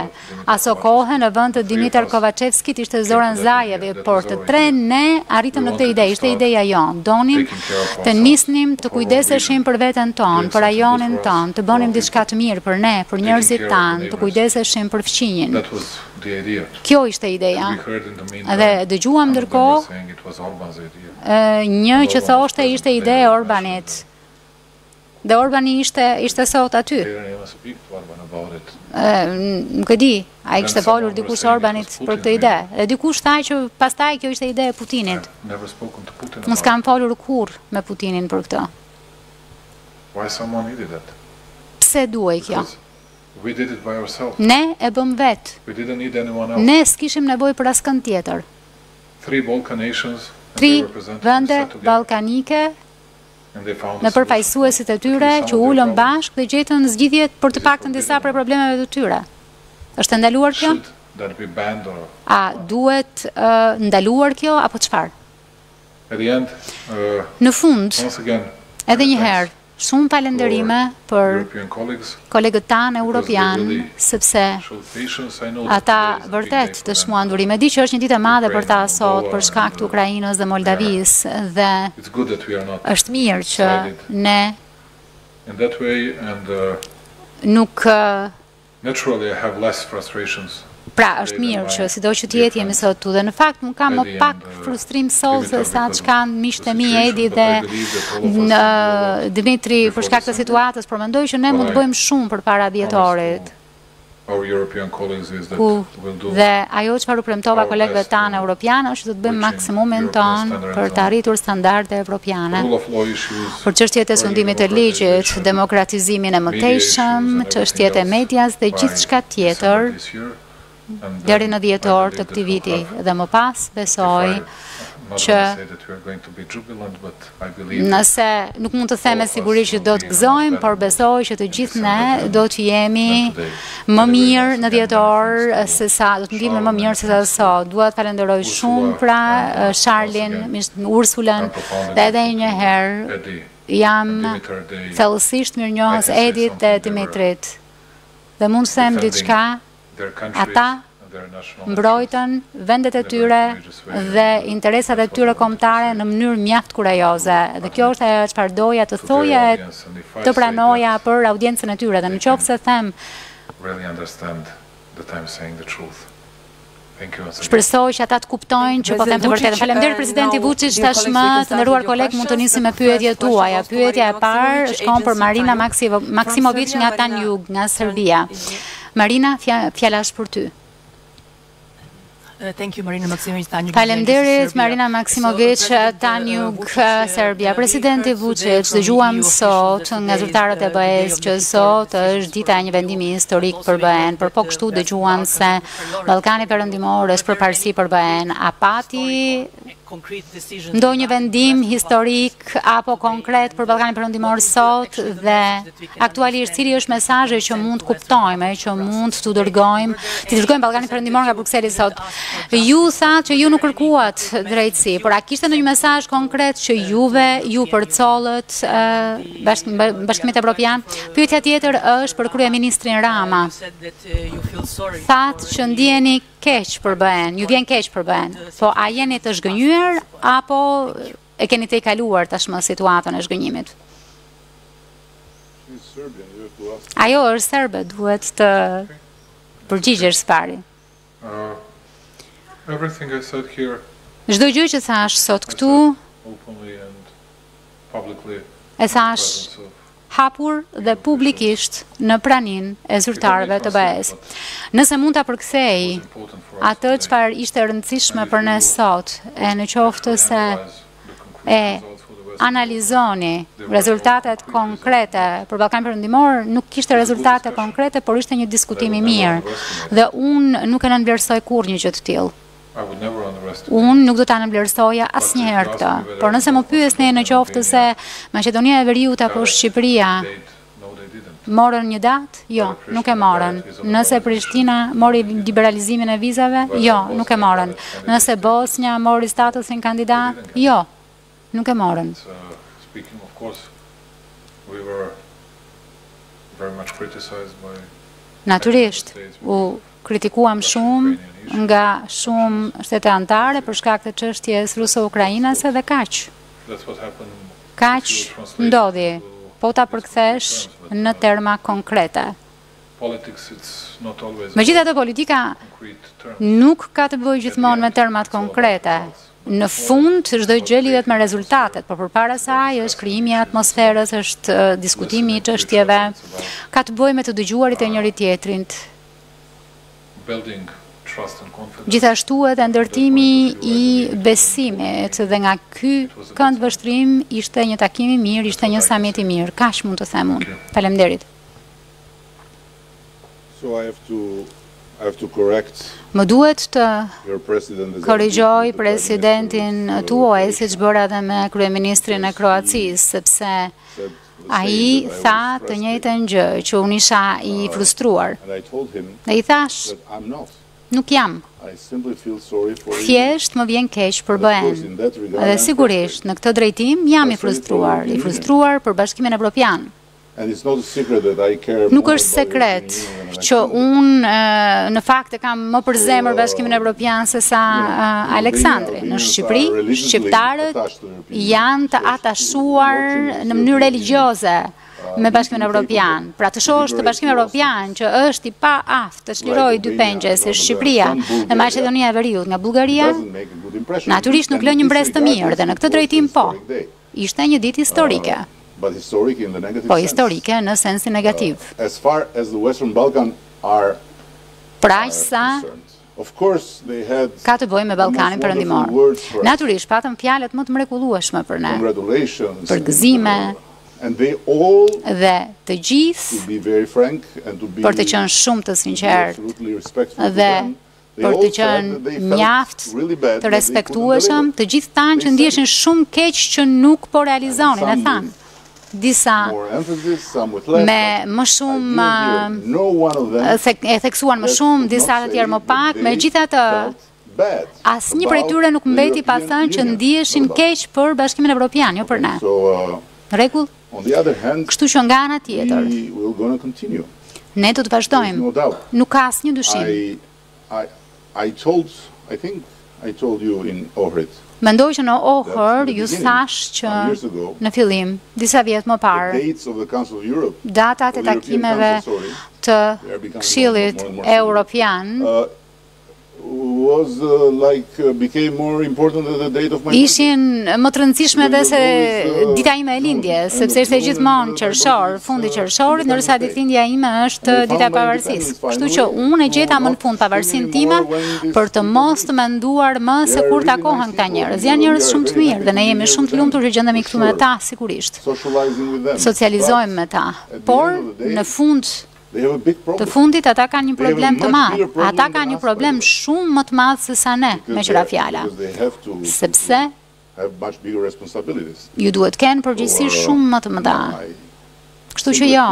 Asokohe në vend të Dimitar Kovaçevskit ishte Zoran Zajevi, por të tre ne arritëm në këtë ide, ishte ideja jonë. Donim të nisnim, të kujdeseshim për veten tonë, për rajonin tonë, të bënim diçka të mirë për ne, për njerëzit tanë, të kujdeseshim për fqinjin. Kjo ishte ideja. Dhe dëgjuam ndërkohë një që thoshte ishte ide e Orbanit. Dhe Orbani ishte ishte sot aty. Nuk e di, a i kishte folur dikush Orbanit për këtë ide. Dhe dikush tha që pastaj kjo ishte ide e Putinit. Unë s'kam folur kurrë me Putinin për këtë. Pse duhej kjo? Ne e bëmë vetë. Ne s'kishim nevojë për askënd tjetër. Tri vende ballkanike me përfaqësuesit e tyre që u ulën bashkë dhe gjetën zgjidhje për të paktën disa prej problemeve të tyre. Është e ndaluar kjo? A duhet ndaluar kjo apo çfarë? Në fund, edhe një herë, Shumë falënderime për kolegët tanë europianë, sepse ata vërtet dëshmuan durim. E di që është një ditë e madhe për ta sot për shkak të Ukrainës dhe Moldavisë dhe është mirë që ne nuk Naturally I have less frustrations Pra, është mirë që sido që të jetë jemi sot këtu dhe në fakt unë kam më pak uh, frustrim sot sesa ç'kanë miqtë e mi Edi dhe Dimitri për shkak të situatës, por mendoj që ne mund të bëjmë shumë përpara dhjetorit. Ku Dhe ajo çfarë u premtova kolegëve tanë europianë është që do të bëjmë maksimumin tonë për të arritur standarde evropiane. Për çështjet e sundimit të ligjit, demokratizimin e mëtejshëm, çështjet e medias dhe gjithçka tjetër deri në dhjetor të këtij viti dhe më pas besoj që Nëse nuk mund të them me siguri që do të gëzojmë, por besoj që të gjithë ne do të jemi më mirë në dhjetor sesa do të ndihemi më mirë sesa sot. Dua të falenderoj shumë pra Sharlin, Ursulën dhe edhe një herë jam thellësisht mirënjohës Edit dhe Dimitrit. Dhe mund të them diçka Ata mbrojtën vendet e tyre dhe interesat e tyre kombëtare në mënyrë mjaft kurajoze. Dhe kjo është ajo çfarë doja të thoja e të pranoja për audiencën e tyre. Dhe në qoftë se them Shpresoj që ata të kuptojnë që po them të vërtetën. Faleminderit presidenti Vuçiç, tashmë të nderuar kolegë mund të nisim me pyetjet tuaja. Pyetja e parë shkon për Marina Maksimoviç nga Tanjug, nga Serbia. Marina, fjala është për ty. Faleminderit Marina Maksimoviç, Tanjug, Serbia. Presidenti Vuçiç, dëgjuam sot nga zyrtarët e BE-së që sot është dita e një vendimi historik për BE-në, por po kështu dëgjuam se Ballkani Perëndimor është përparësi për BE-në, a pati ndonjë vendim historik apo konkret për Ballkanin Perëndimor sot dhe aktualisht cili është mesazhi që mund të kuptojmë, që mund të dërgojmë, të dërgojmë Ballkanin Perëndimor nga Brukseli sot. Ju thatë që ju nuk kërkuat drejtësi, por a kishte ndonjë mesazh konkret që juve ju përcollët uh, Bashkimit Evropian? Pyetja tjetër është për kryeministrin Rama. Thatë që ndjeni keq për BE-në, ju vjen keq për BE-në. Po a jeni të zhgënjyer apo e keni tejkaluar tashmë situatën e zhgënjimit? Ajo është serbe, duhet të përgjigjesh së pari. Çdo gjë që thashë sot këtu, e thashë hapur dhe publikisht në praninë e zyrtarëve të BE-së. Nëse mund ta përkthej atë çfarë ishte e rëndësishme për ne sot, e në qoftë se e analizoni rezultatet konkrete për Ballkanin Perëndimor, nuk kishte rezultate konkrete, por ishte një diskutim i mirë dhe unë nuk e nënvlerësoj kurrë një gjë të tillë. Unë nuk do ta nënvlerësoja asnjëherë këtë, por nëse më pyesni në qoftë se Maqedonia e Veriut apo Shqipëria Morën një datë? Jo, nuk e morën. Nëse Prishtina mori liberalizimin e vizave? Jo, nuk e morën. Nëse Bosnja mori statusin kandidat? Jo, nuk e morën. Natyrisht, u kritikuam shumë nga shumë shtete anëtare për shkak të çështjes ruso-ukrainase dhe kaq. Kaq ndodhi, po ta përkthesh në terma konkrete. Megjithatë, politika nuk ka të bëjë gjithmonë me termat konkrete. Në fund, çdo gjë lidhet me rezultatet, por përpara saj është krijimi i atmosferës, është diskutimi i çështjeve, ka të bëjë me të dëgjuarit e njëri-tjetrit. Gjithashtu edhe ndërtimi i besimit dhe nga ky këndvështrim ishte një takim i mirë, ishte një samit i mirë. Kaq mund të them unë. Faleminderit. Më duhet të korrigjoj presidentin tuaj, siç bëra edhe me kryeministrin e Kroacisë, sepse Ai tha të njëjtën gjë, që unë isha i uh, frustruar. Dhe i thashë, nuk jam. Thjesht më vjen keq për BE-n. Dhe sigurisht, në këtë drejtim jam i frustruar, i frustruar për Bashkimin Evropian. Nuk është sekret që unë në fakt e kam më për zemër Bashkimin Evropian sesa Aleksandri. Në Shqipëri, shqiptarët janë të atashuar në mënyrë religjioze me Bashkimin Evropian. Pra të shohësh Bashkimin Evropian që është i paaftë të çlirojë dy pengje si Shqipëria dhe Maqedonia e Veriut nga Bullgaria, natyrisht nuk lë një mbresë të mirë dhe në këtë drejtim po. Ishte një ditë historike. Po historike në sensin negativ. Pra për sa Ka të bëjë me Ballkanin Perëndimor. Natyrisht, patëm fjalët më të mrekullueshme për ne. Përgëzime! Dhe të gjithë, për të qenë shumë të sinqertë dhe për të qenë mjaft të respektueshëm, të gjithë thanë që ndiheshin shumë keq që nuk po realizonin, e thanë. disa me më shumë e theksuan më shumë, disa të tjerë më pak, megjithatë asnjë prej tyre nuk mbeti pa thënë që ndiheshin keq për Bashkimin Evropian, jo për ne. Uh, rregull? Kështu që nga ana tjetër, ne do të vazhdojmë, nuk ka asnjë dyshim. I told I think I told you in Ohrid. Mendoj që në Ohër ju thashë që në fillim, disa vjet më parë, datat e takimeve të Këshillit Europian uh, was uh, like uh, became more important than the date of my ishin më të rëndësishme edhe se uh, dita ime e lindjes, sepse ishte gjithmonë qershor, fundi qershorit, ndërsa ditëlindja ime është dita e pavarësisë. Kështu që unë e gjeta më në fund pavarësinë time për të mos të menduar më se kur takohen këta njerëz. Janë njerëz shumë të mirë dhe ne jemi shumë të lumtur që gjendemi këtu me ta sigurisht. Socializojmë me ta. Por në fund të fundit ata kanë një problem të madh. Ata kanë një problem shumë më të madh sesa ne, meqë ra fjala. Sepse Ju duhet të kenë përgjegjësi shumë më të mëdha. Kështu që jo,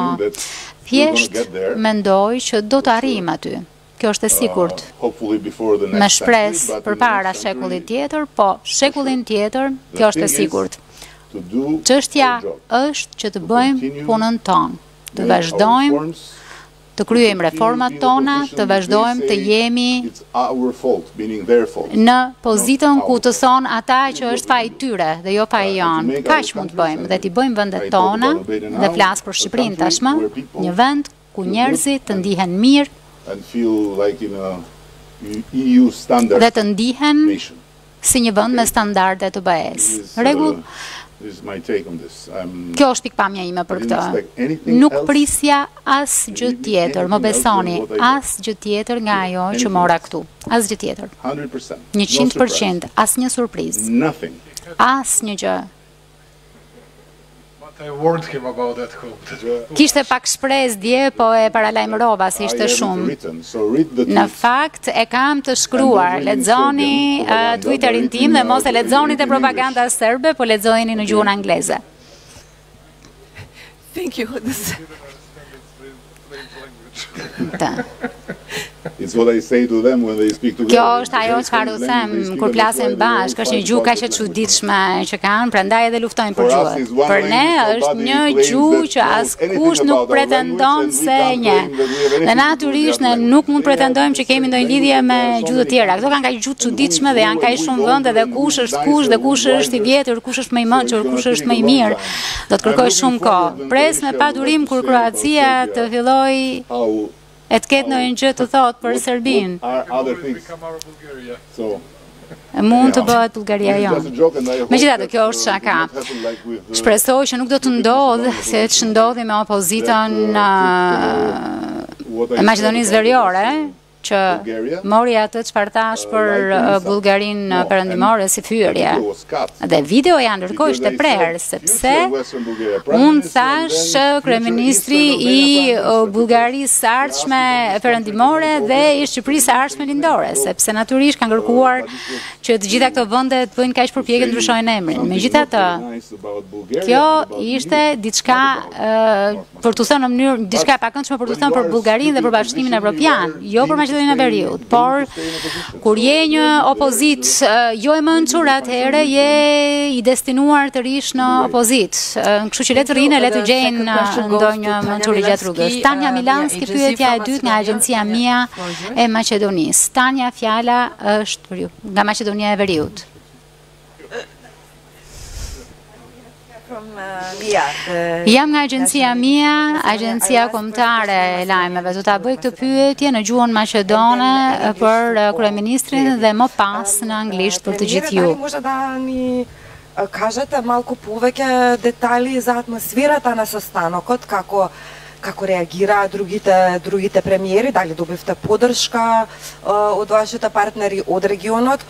thjesht mendoj që do të arrijmë aty. Kjo është e uh, sigurt. Me shpresë përpara shekullit tjetër, po shekullin tjetër, kjo është e sigurt. Çështja është që të bëjmë punën tonë, të vazhdojmë të kryejmë reformat tona, të vazhdojmë të jemi në pozitën ku të thonë ata që është faji i tyre dhe jo faji jonë. Kaq mund të bëjmë dhe t'i bëjmë vendet tona dhe flas për Shqipërinë tashmë, një vend ku njerëzit të ndihen mirë dhe të ndihen si një vend me standarde të BE-së. Rregull? Kjo është pikëpamja ime për këtë. Nuk prisja asgjë tjetër, më besoni, asgjë tjetër nga ajo që mora këtu. Asgjë tjetër. Njëqind për qind, asnjë surprizë. Asnjë gjë. Kishte pak shpresë dje, po e paralajmërova se ishte shumë. Në fakt, e kam të shkruar. Lexoni Twitterin tim dhe mos e lexoni te propaganda serbe, po lexojeni në gjuhën angleze. Thank you. Da. It's what I say to them when they speak to me. Kjo është ajo çfarë u them kur flasim bashkë, është një gjuhë kaq e çuditshme që kanë, prandaj edhe luftojnë për gjuhën. Por ne është një gjuhë që askush nuk pretendon se e njeh. Dhe natyrisht ne nuk mund pretendojmë që kemi ndonjë lidhje me gjuhë të tjera. Këto kanë kaq gjuhë të çuditshme dhe janë kaq shumë vende dhe kush është kush dhe kush është i vjetër, kush është më i mençur, kush është më i mirë. Do të kërkojë shumë kohë. Pres me padurim kur Kroacia të fillojë e të ketë ndonjë gjë të thotë për Serbinë. Mund të bëhet Bullgaria jonë. Megjithatë kjo është shaka. Shpresoj që nuk do të ndodhë siç ndodhi me opozitën e Maqedonisë Veriore, që mori atë çfarë thashë për Bullgarinë Perëndimore si fyerje. Dhe videoja ndërkohë ishte prerë sepse unë thashë kryeministri i Bullgarisë së ardhshme Perëndimore dhe i Shqipërisë së ardhshme Lindore, sepse natyrisht kanë kërkuar që të gjitha këto vende të bëjnë kaq përpjekje të ndryshojnë emrin. Megjithatë, kjo ishte diçka për t'u thënë në mënyrë diçka e pakëndshme për t'u thënë për Bullgarinë dhe për Bashkimin Evropian, jo për Maqedoninë e Veriut, por kur je një opozitë jo e mençur atëherë je i destinuar të rrish në opozitë. Kështu që le të rrinë, le të gjejnë ndonjë mençuri gjatë rrugës. Tanja Milanski pyetja e dytë nga agjencia MIA e Maqedonisë. Tanja fjala është për ju nga Maqedonia e Veriut. Jam nga agjencia MIA, agjencia kombëtare e lajmeve. Do ta bëj këtë pyetje në gjuhën maqedone për uh, kryeministrin dhe më pas në anglisht për të gjithë ju. Uh, Kažete malku poveke detali za atmosferata na sostanokot, kako kako reagiraa drugite drugite premieri, da li dobivte poddrška uh, od vašite partneri od regionot,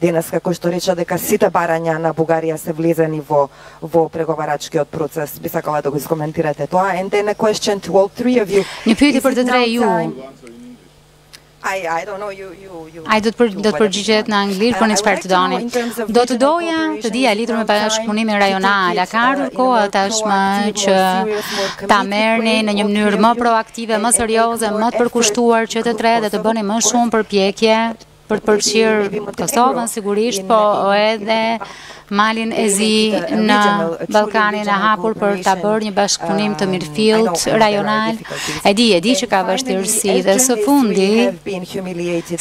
Deneska kako što reče deka site baranja na Bugarija se vlezeni vo vo pregovaračkiot proces. Bi sakala da go komentirate toa and then a question to all three of you. Një pyetje për të tre ju. I I don't know you you you. Ai do të do të përgjigjet në anglisht, por në çfarë të doni. Do të doja të dija lidhur me bashkëpunimin rajonal, a ka ardhur koha tashmë që ta merrni në një mënyrë më proaktive, më serioze, më të përkushtuar që të tre dhe të bëni më shumë përpjekje për të përfshirë Kosovën sigurisht, po edhe Malin e Zi në Ballkanin e Hapur për ta bërë një bashkëpunim të mirëfilltë rajonal. E di, e di që ka vështirësi dhe së fundi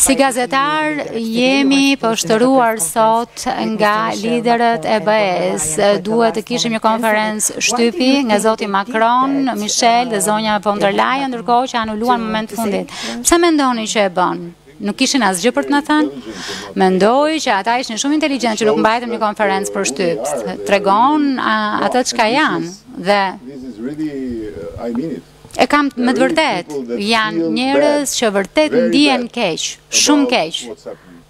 si gazetarë jemi poshtëruar sot nga liderët e BE-s. Duhet të kishim një konferencë shtypi nga zoti Macron, Michel dhe zonja von der Leyen, ndërkohë që anuluan moment fundit. Pse mendoni që e bënë? Nuk kishin asgjë për të na thënë. Mendoj që ata ishin shumë inteligjentë që nuk mbajtën një konferencë për shtyp. Tregon atë çka janë dhe E kam me të vërtetë, janë njerëz që vërtet ndihen keq, shumë keq,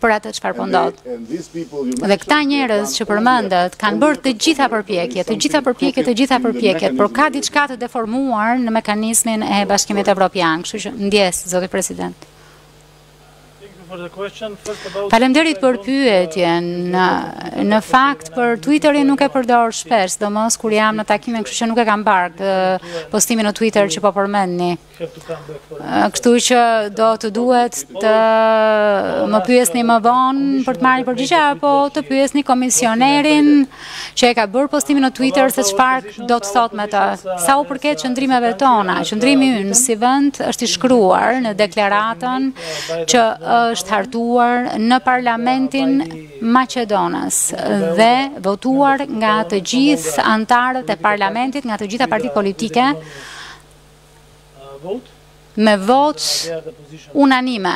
për atë çfarë po ndodh. Dhe këta njerëz që përmendët, kanë bërë të gjitha përpjekjet, të gjitha përpjekjet, të gjitha përpjekjet, por ka diçka të deformuar në mekanizmin e Bashkimit Evropian, kështu që ndjesë, zoti president. Faleminderit për pyetjen. Në fakt për Twitterin nuk e përdor shpesh, sidomos kur jam në takime, kështu që nuk e kam parë këtë postimin në Twitter që po përmendni. Kështu që do të duhet të më pyesni më vonë për të marrë përgjigje apo të pyesni komisionerin. që e ka bërë postimin në Twitter se çfarë do të thotë me të. Sa u përket qëndrimeve tona, qëndrimi ynë si vend është i shkruar në deklaratën që është hartuar në parlamentin maqedonas dhe votuar nga të gjithë anëtarët e parlamentit, nga të gjitha partitë politike me votë unanime.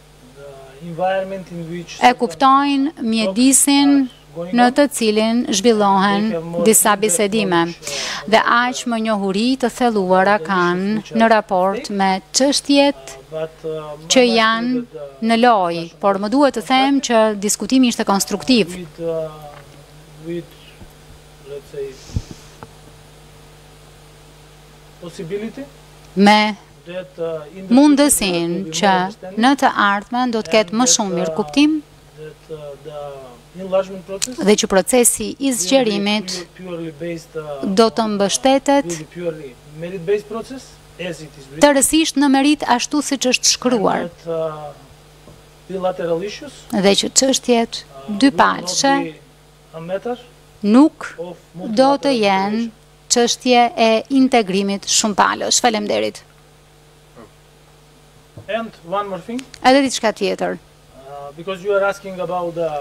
e kuptojnë mjedisin në të cilin zhvillohen disa bisedime dhe aq më njohuri të thelluara kanë në raport me çështjet që janë në lojë, por më duhet të them që diskutimi ishte konstruktiv. Me mundësinë që në të ardhmen do të ketë më shumë mirëkuptim dhe që procesi i zgjerimit do të mbështetet tërësisht në meritë ashtu siç është shkruar dhe që çështjet dypalëshe nuk do të jenë çështje e integrimit shumëpalësh. Faleminderit. And one more thing. Edhe diçka tjetër.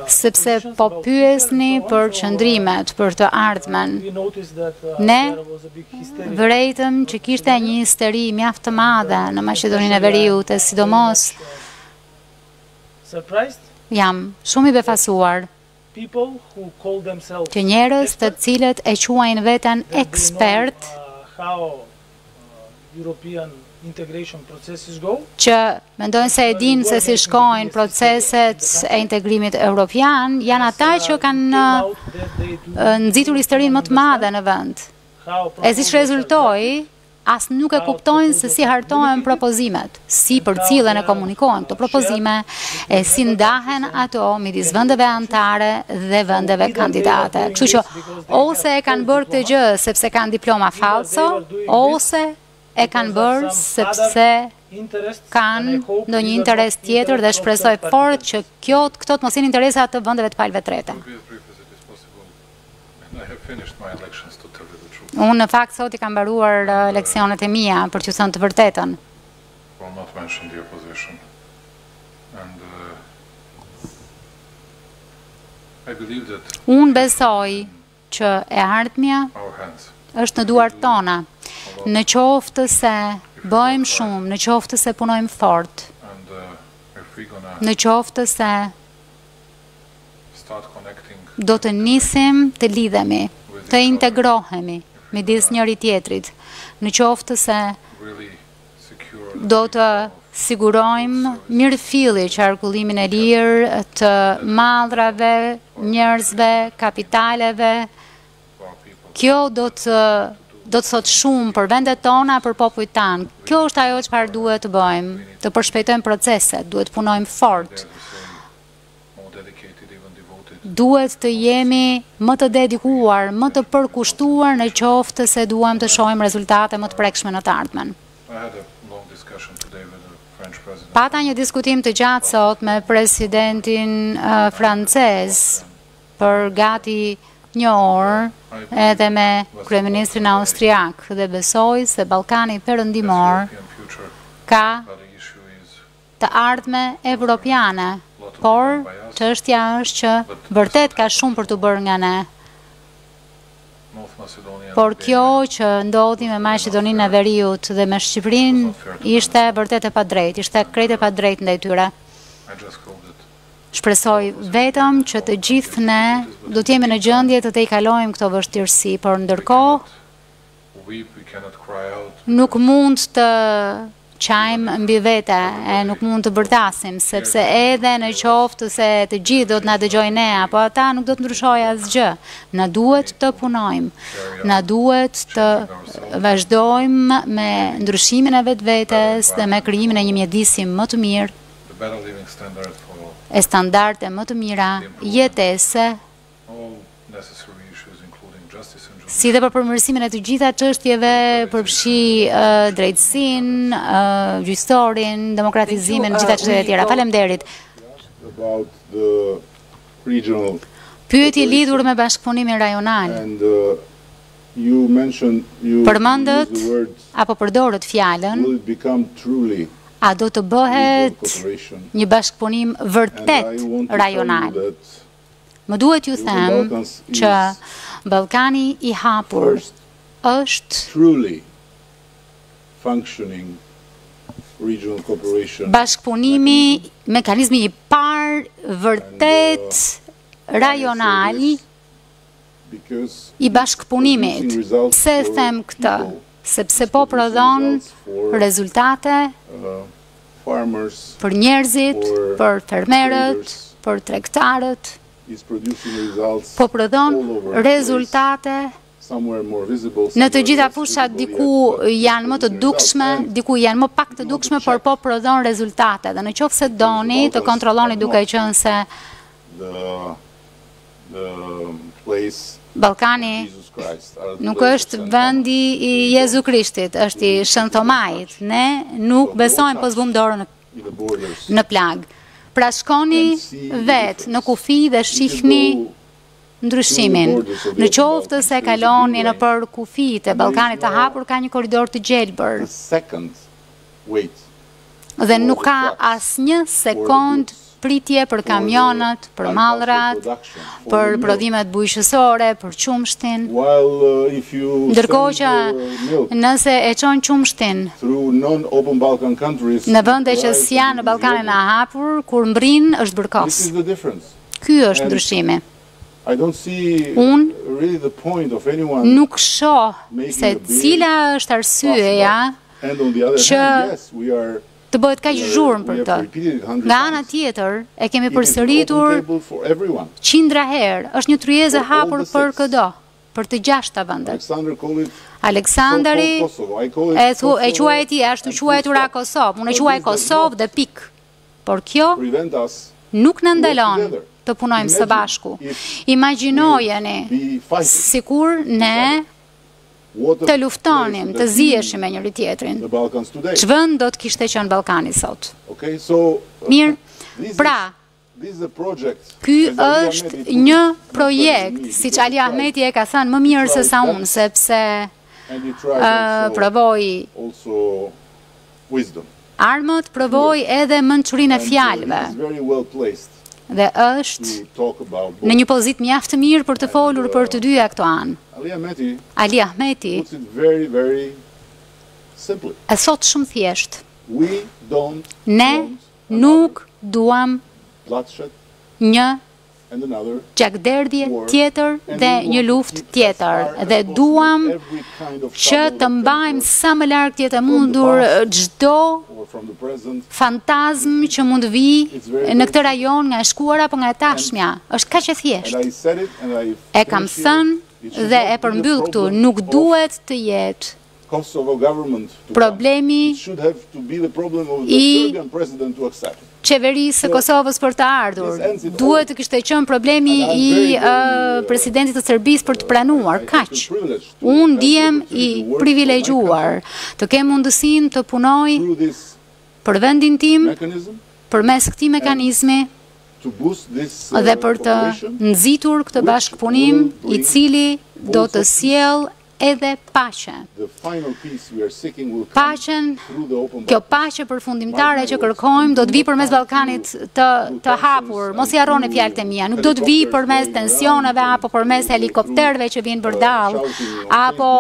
Sepse po pyesni për qëndrimet, për të ardhmen. Uh, ne vërejtëm që kishte një histeri mjaft të madhe në Maqedoninë e Veriut, e sidomos jam shumë i befasuar. People who call themselves Që njerëz të cilët e quajnë veten ekspertë, që mendojnë se e dinë se si shkojnë proceset e integrimit europian, janë ata që kanë nxitur histerinë më të madhe në vend. E siç rezultoi, as nuk e kuptojnë se si hartohen propozimet, si përcillen e komunikohen këto propozime, e si ndahen ato midis vendeve anëtare dhe vendeve kandidate. Kështu që ose e kanë bërë këtë gjë sepse kanë diploma falso, ose e kanë bërë sepse kanë ndonjë interes tjetër dhe shpresoj fort që kjo, këto të mos jenë interesa të vendeve të palëve të treta. Unë në fakt sot i kam mbaruar uh, leksionet e mia, për t'ju thënë të vërtetën. Unë besoj që e ardhmja është në duart tona, në qoftë se bëjmë shumë, në qoftë se punojmë fort, në qoftë se Do të nisim të lidhemi, të integrohemi midis njëri-tjetrit, në qoftë se do të sigurojmë mirëfilli qarkullimin e lirë të mallrave, njerëzve, kapitaleve. Kjo do të do të thotë shumë për vendet tona, për popujt tanë. Kjo është ajo çfarë duhet të bëjmë, të përshpejtojmë proceset, duhet të punojmë fort. Duhet të jemi më të dedikuar, më të përkushtuar në qoftë se duam të shohim rezultate më të prekshme në të ardhmen. Pata një diskutim të gjatë sot me presidentin francez për gati një orë edhe me kryeministrin austriak dhe besoj se Ballkani Perëndimor ka të ardhme evropiane, por çështja është që vërtet ka shumë për t'u bërë nga ne. Por kjo që ndodhi me Maqedoninë e Veriut dhe me Shqipërinë ishte vërtet e padrejtë, ishte krejt e padrejtë ndaj tyre. Shpresoj vetëm që të gjithë ne do të jemi në gjendje të tejkalojmë këto vështirësi, por ndërkohë Nuk mund të qajmë mbi vete e nuk mund të bërtasim, sepse edhe në qoftë se të gjithë do të na dëgjojë ne apo ata nuk do të ndryshojë asgjë. Na duhet të punojmë, na duhet të vazhdojmë me ndryshimin e vetvetes dhe me krijimin e një mjedisi më të mirë, e standarde më të mira jetese, si dhe për përmirësimin e të gjitha çështjeve përfshi drejtësinë, gjyqësorin, demokratizimin, të gjitha çështjeve të tjera. Faleminderit. Pyetje lidhur me bashkëpunimin rajonal. Përmendët apo përdorët fjalën a do të bëhet një bashkëpunim vërtet rajonal? Më duhet t'ju them që Ballkani i Hapur është bashkëpunimi, mekanizmi i parë vërtet rajonal i bashkëpunimit. Pse e them këtë? Sepse po prodhon rezultate për njerëzit, për fermerët, për tregtarët, po prodhon rezultate në të gjitha fushat diku janë më të dukshme, diku janë më pak të dukshme, por po prodhon rezultate. Dhe në qoftë se doni të kontroloni duke qenë se Ballkani nuk është vendi i Jezu Krishtit, është i Shën Thomait. Ne nuk besojmë po s'vumë dorën në plagë. Pra shkoni vetë në kufi dhe shihni ndryshimin. Në qoftë se kaloni nëpër kufijtë e Ballkanit të hapur, ka një korridor të gjelbër. dhe nuk ka asnjë sekondë pritje për kamionët, për mallrat, për prodhimet bujqësore, për qumështin. Ndërkohë që nëse e çon qumështin në vende që s'janë në Ballkanin e Hapur, kur mbërrin është bërë kos. Ky është ndryshimi. Unë nuk shoh se cila është arsyeja që të bëhet kaq zhurmë për të. Nga ana tjetër, e kemi përsëritur qindra herë, është një tryezë e hapur për këdo, për të gjashta vendet. Aleksandri e quajti e ashtuquajtura Kosovë, unë e quaj Kosovë dhe pikë. Por kjo nuk na ndalon të punojmë së bashku. Imagjinojeni sikur ne Të luftonim, të ziheshim me njëri-tjetrin. Ç'vend do të kishte qenë Ballkani sot? Mirë, pra, ky është një projekt, siç Ali Ahmeti e ka thënë më mirë se sa unë, sepse provoi Armët, provoi edhe mënçurinë e fjalëve dhe është në një pozitë mjaft të mirë për të folur për të dyja këto anë. Ali Ahmeti e thotë shumë thjesht, Ne nuk duam një gjakderdhje tjetër dhe një luftë tjetër dhe duam që të mbajmë sa më larg të jetë e mundur çdo fantazmë që mund të vijë në këtë rajon nga e shkuara apo nga e tashmja. Është kaq e thjeshtë. E kam thënë dhe e përmbyll këtu, nuk duhet të jetë Problemi i Qeverisë së Kosovës për të ardhur, duhet të kishte qenë problemi i Presidentit të Serbisë për të pranuar, kaq. Unë ndihem i privilegjuar të kem mundësinë të punoj për vendin tim përmes këtij mekanizmi dhe për të nxitur këtë bashkëpunim i cili do të sjellë edhe paqe. Paqen, kjo paqe përfundimtare që kërkojmë, do të vijë përmes Ballkanit të hapur, mos i harroni fjalët e mia, nuk do të vijë përmes tensioneve, apo përmes helikopterëve që vijnë vërdallë, apo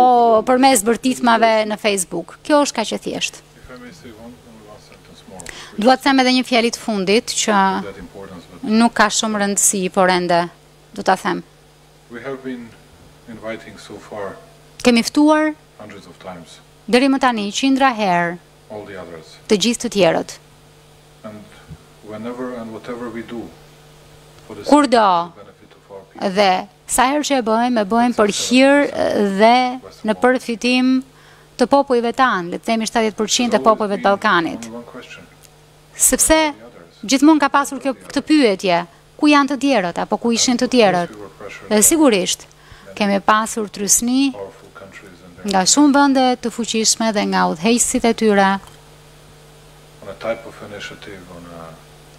përmes bërtitmave në Facebook. Kjo është kaq e thjeshtë. Dua ta them edhe një fjali të fundit që nuk ka shumë rëndësi, por ende, do ta them. Kemi ftuar deri më tani qindra herë të gjithë të tjerët. Kurdo dhe sa herë që e bëjmë, e bëjmë për hir dhe në përfitim të popujve tanë, le të themi shtatëdhjetë për qind e popujve të Ballkanit. Sepse gjithmonë ka pasur këtë pyetje, Ku janë të tjerët, apo ku ishin të tjerët? Dhe sigurisht, kemi pasur trysni nga shumë vende të fuqishme dhe nga udhëheqësit e tyre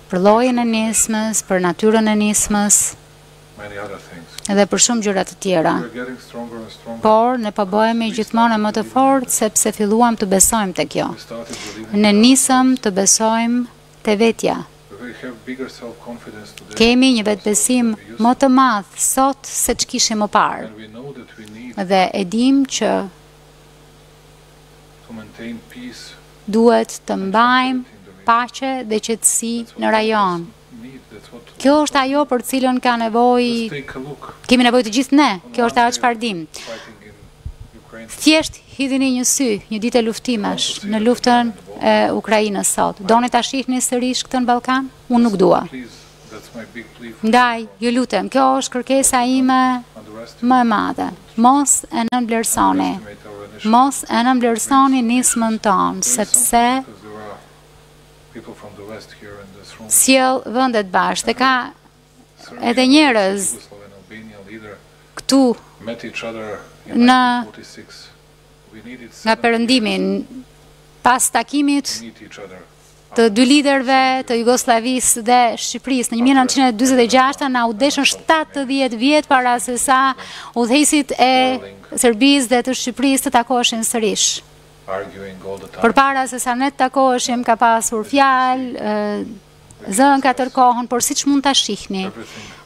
për llojin e nismës, për natyrën e nismës dhe për shumë gjëra të tjera. Por ne po bëhemi gjithmonë më të fortë sepse filluam të besojmë te kjo. Ne nisëm të besojmë te vetja. Kemi një vetëbesim më të madh sot se ç'kishim më parë dhe e dimë që duhet të mbajmë paqe dhe qetësi në rajon. Kjo është ajo për të cilën ka nevojë, kemi nevojë të gjithë ne, kjo është ajo çfarë dimë. Thjesht hidhini një sy, një dite luftimesh, në luftën e Ukrainës sot. Doni ta shihni sërish këtë në Ballkan? Unë nuk dua. Ndaj, ju lutem, kjo është kërkesa ime më e madhe. Mos e nënvlerësoni. Mos e nënvlerësoni nismën tonë, sepse sjell vendet bashkë dhe ka edhe njerëz këtu në nga perëndimi pas takimit të dy liderve të Jugosllavisë dhe Shqipërisë në 1946 na u deshën 70 vjet para sesa udhëheqësit e Serbisë dhe të Shqipërisë të takoheshin sërish përpara sesa ne të takoheshim ka pasur fjalë Zënka tërë kohën, por siç mund ta shihni,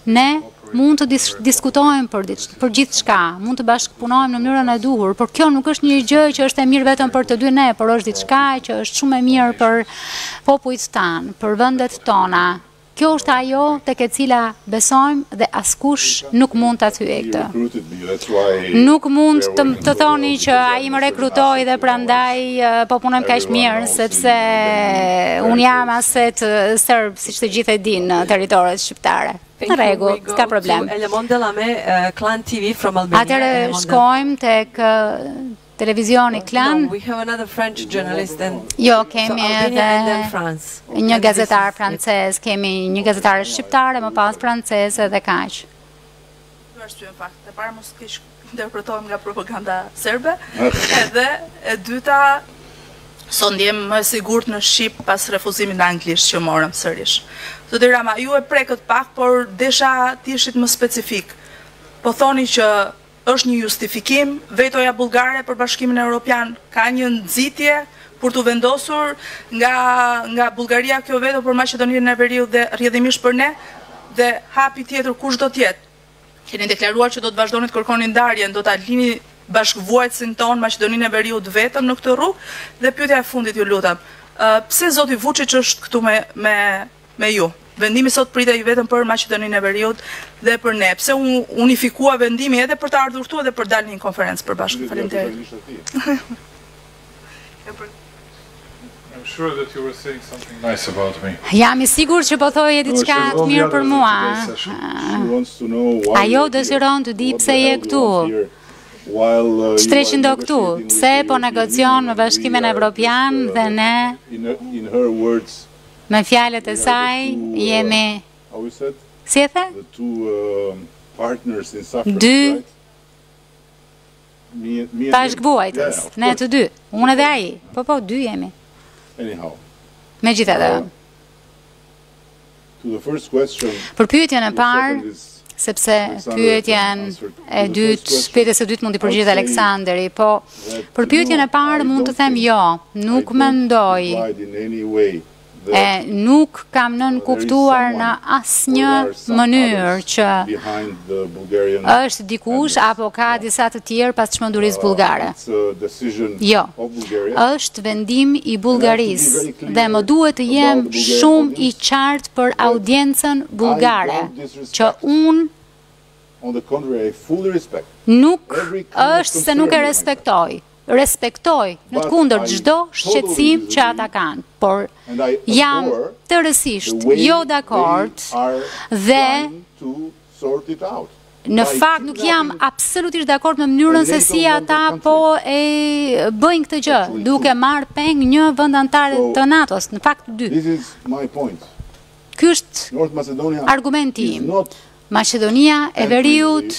ne mund të diskutojmë për për gjithçka, mund të bashkëpunojmë në mënyrën e duhur, por kjo nuk është një gjë që është e mirë vetëm për të dy ne, por është diçka që është shumë e mirë për popujt tanë, për vendet tona. Kjo është ajo tek e cila besojmë dhe askush nuk mund ta thyejë këtë. Nuk mund të thoni që ai më rekrutoi dhe prandaj po punojmë kaq mirë sepse unë jam aset serb siç të gjithë e dinë në territoret shqiptare. Në rregull, s'ka problem. Atëherë shkojmë tek televizioni Klan. Jo, kemi edhe një gazetar francez, kemi një gazetare shqiptare, më pas franceze dhe kaq. Për dy arsye në fakt, e para mos të keqinterpretohem nga propaganda serbe, edhe e dyta sot ndihem më e sigurt në shqip pas refuzimit në anglisht që morëm sërish. Zoti Rama, ju e prekët pak, por desha të ishit më specifik. Po thoni që është një justifikim, vetoja bullgare për bashkimin europian ka një nxitje për t'u vendosur nga nga Bullgaria kjo veto për Maqedoninë e Veriut dhe rrjedhimisht për ne dhe hapi tjetër kush do të jetë. Keni deklaruar që do të vazhdoni të kërkoni ndarjen, do ta lini bashkëvuajtësin tonë Maqedoninë e Veriut vetëm në këtë rrugë dhe pyetja e fundit ju lutem. Uh, pse zoti Vuçiç është këtu me me me ju? Vendimi sot pritej vetëm për Maqedoninë e Veriut dhe për ne. Pse u unifikua vendimi edhe për të ardhur këtu edhe për dalë në një konferencë përbashkë? Faleminderit. Jam i sigurt që po thoje diçka të mirë për mua. Ajo dëshiron të dijë pse je këtu. Ç'dreqin do këtu, pse po negocion me bashkimin evropian dhe ne, me fjalët e saj, jemi, si e the? Dy Bashkëvuajtës, ne të dy, unë dhe ai. Po po, dy jemi. Anyhow. Megjithatë. Uh, to the first question. Për pyetjen e parë, sepse pyetjen e dytë, pyetjes së dytë mund t'i përgjigjet Aleksandri, po për pyetjen e parë mund të them jo, nuk mendoj E nuk kam nënkuptuar në asnjë mënyrë që është dikush apo ka disa të tjerë pas çmendurisë bullgare. Jo. Është vendim i Bullgarisë dhe më duhet të jem shumë i qartë për audiencën bullgare që unë nuk është se nuk e respektoj, Respektoj në të kundërt çdo shqetësim që ata kanë, por jam tërësisht jo dakord dhe Në fakt nuk jam absolutisht dakord me mënyrën se si ata po e bëjnë këtë gjë, duke marrë peng një vend anëtar të NATO-s, në fakt dy. Ky është argumenti im. Maqedonia e Veriut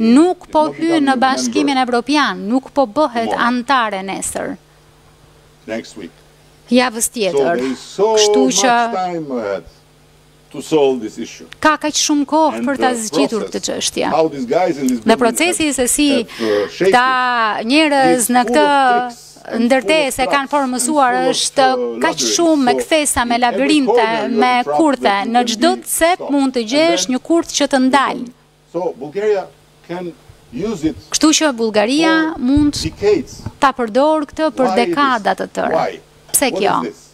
nuk po hyn në Bashkimin Evropian, nuk po bëhet anëtare nesër, javës tjetër, kështu që ka kaq shumë kohë për ta zgjidhur këtë çështje. Dhe procesi se si këta njerëz në këtë ndërtesë e kanë formësuar është kaq shumë me kthesa, me labirinte, me kurthe. Në çdo cep mund të gjesh një kurth që të ndal. Kështu që Bullgaria mund ta përdorë këtë për dekada të tëra. Pse kjo?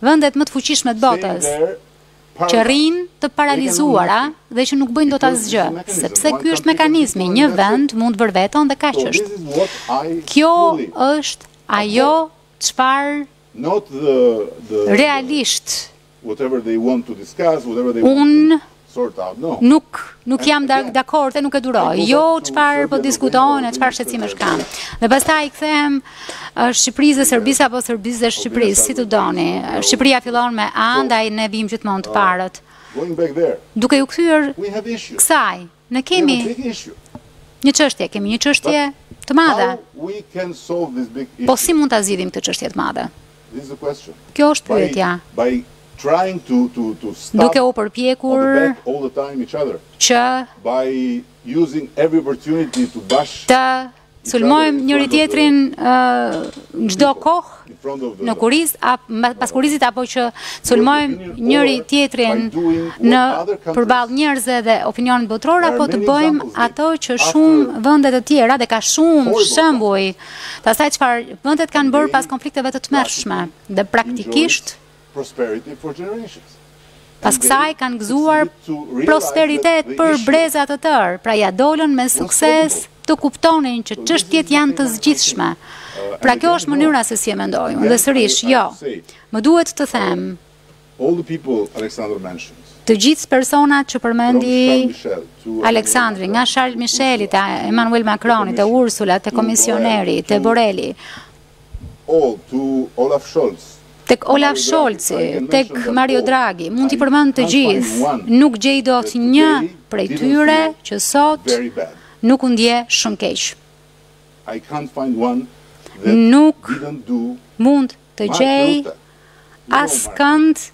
Vendet më të fuqishme të botës, që rrinë të paralizuara dhe që nuk bëjnë dot asgjë, sepse ky është mekanizmi, një vend mund të vërë veton dhe kaq është. Kjo është ajo çfarë realisht unë Nuk, nuk jam dakord e nuk e duroj. Jo çfarë po diskutojnë e çfarë shqetësimesh kanë. Dhe pastaj i kthehem Shqipërisë dhe Serbisë apo Serbisë dhe Shqipërisë, si të doni. Shqipëria fillon me A, ndaj ne vijmë gjithmonë të parët. Duke iu kthyer kësaj, ne kemi një çështje, kemi një çështje të madhe. Po si mund ta zgjidhim këtë çështje të madhe? Kjo është pyetja. Duke u përpjekur që të sulmojmë njëri-tjetrin çdo kohë në kuriz, pas kurizit apo që sulmojmë njëri-tjetrin në përballë njerëzve dhe opinionit botëror apo të bëjmë ato që shumë vende të tjera dhe ka shumë shembuj Të asaj çfarë vendet kanë bërë pas konflikteve të tmerrshme dhe praktikisht pas kësaj kanë gëzuar prosperitet për breza të tërë, pra ia dolën me sukses të kuptonin që çështjet janë të zgjidhshme. Pra kjo është mënyra se si e mendoj unë dhe sërish, jo. Më duhet të them, Të gjithë personat që përmendi Aleksandri, nga Sharl Misheli, te Emanuel Makroni, te Ursula, te Komisioneri, te Boreli, tek Olaf Sholci, tek Mario Dragi, mund t'i përmend të gjithë, nuk gjej dot një prej tyre që sot nuk u ndje shumë keq. Nuk mund të gjej as kënd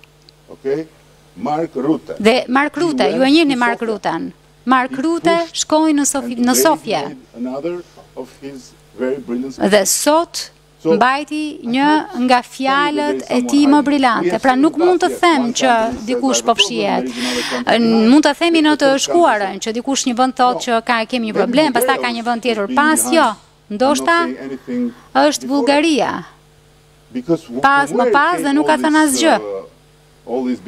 dhe Mark Rutte ju e njihni Mark Rutten Mark Rutte shkoi në Sofje dhe sot mbajti një nga fjalët e tij më brilante. Pra nuk mund të them që dikush po fshihet. Mund të themi në të shkuarën që dikush një vend thotë që ka kemi një problem, pastaj ka një vend tjetër pas, jo. Ndoshta është Bullgaria. Pas më pas dhe nuk ka thënë asgjë.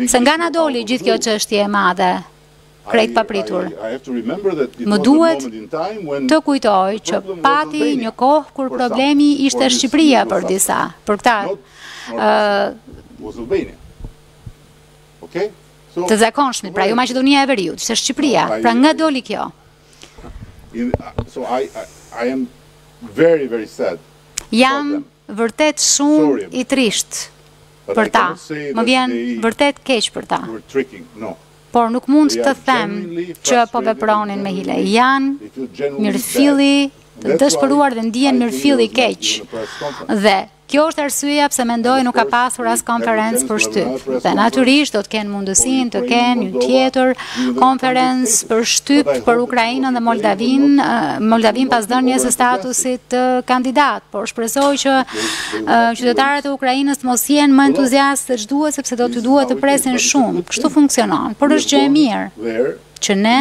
Se nga na doli gjithë kjo çështje e madhe, krejt papritur. Më duhet të kujtoj që pati një kohë kur problemi ishte Shqipëria për disa, për këta të zakonshmit, pra jo Maqedonia e Veriut, ishte Shqipëria, pra nga doli kjo. Jam vërtet shumë i trishtë për ta. Më vjen vërtet keq për ta. Por nuk mund të them që po vepronin me hile. Janë mirëfilli të dëshpëruar dhe ndihen mirëfilli keq. Dhe. Kjo është arsyeja pse mendoj nuk ka pasur as konferencë për shtyp. Dhe natyrisht do të kenë mundësinë të kenë një tjetër konferencë për shtyp për Ukrainën dhe Moldavinë, Moldavinë pas dhënies së statusit të kandidatit, por shpresoj që qytetarët e Ukrainës të mos jenë më entuziastë se ç'duhet sepse do t'ju duhet të presin shumë. Kështu funksionon, por është gjë e mirë. që ne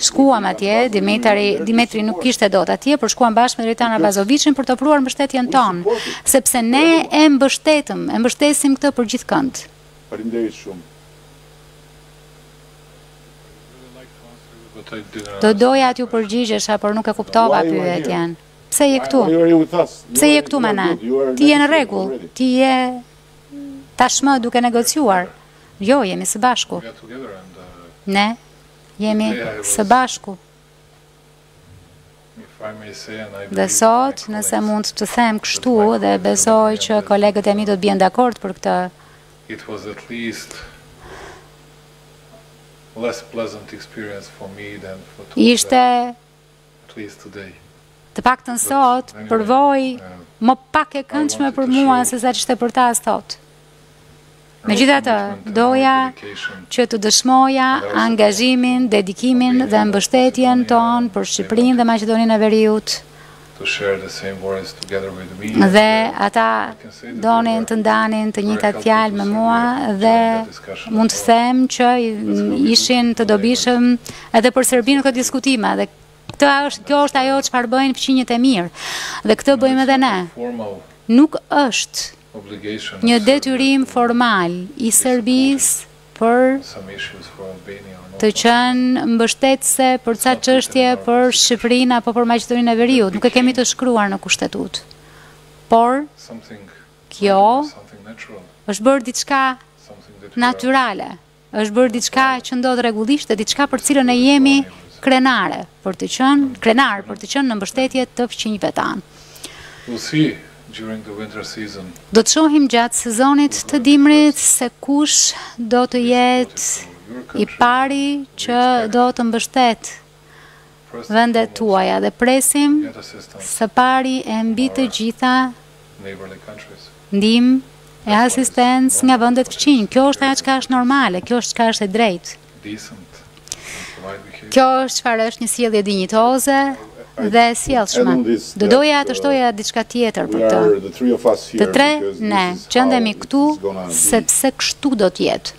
shkuam atje, Dimitri nuk ishte dot atje, por shkuam bashkë me Dritan Abazoviçin për të ofruar mbështetjen tonë, sepse ne e mbështetëm, e mbështesim këtë për gjithkënd. Faleminderit shumë. Do doja t'ju përgjigjesha, por nuk e kuptova pyetjen. Pse je këtu? Pse je këtu me ne? Ti je në rregull, ti je tashmë duke negociuar. Jo, jemi së bashku. Ne jemi së bashku. Dhe sot, nëse mund të them kështu dhe besoj që kolegët e mi do të bien dakord për këtë, ishte Të paktën sot, përvojë më pak e këndshme për mua se sa ç'ishte për ta, s'thotë. Megjithatë, doja që të dëshmoja angazhimin, dedikimin dhe mbështetjen tonë për Shqipërinë dhe Maqedoninë e Veriut. Dhe ata donin të ndanin të njëjtat fjalë me mua dhe mund të them që ishin të dobishëm Edhe për Serbinë këto diskutime, dhe këtë është, kjo është ajo çfarë bëjnë fqinjët e mirë, dhe këtë bëjmë edhe ne. Nuk është një detyrim formal i Serbisë për të qenë mbështetëse për ca çështje për Shqipërinë apo për Maqedoninë e Veriut, nuk e kemi të shkruar në kushtetutë. Por kjo është bërë diçka natyrale. Është bërë diçka që ndodh rregullisht dhe diçka për të cilën ne jemi krenare për të qenë, krenar për të qenë në mbështetje të fqinjëve tanë. We'll see during the winter season. Do të shohim gjatë sezonit të dimrit se kush do të jetë i pari që do të mbështetë vendet tuaja dhe presim së pari e mbi të gjitha ndihmë e asistencë nga vendet fqinje. Kjo është ajo çka është normale, kjo është çka është e drejtë. Kjo është çfarë është një sjellje dinjitoze dhe e sjellshme. Do doja të shtoja diçka tjetër për të. Të tre ne gjendemi këtu sepse kështu do të jetë.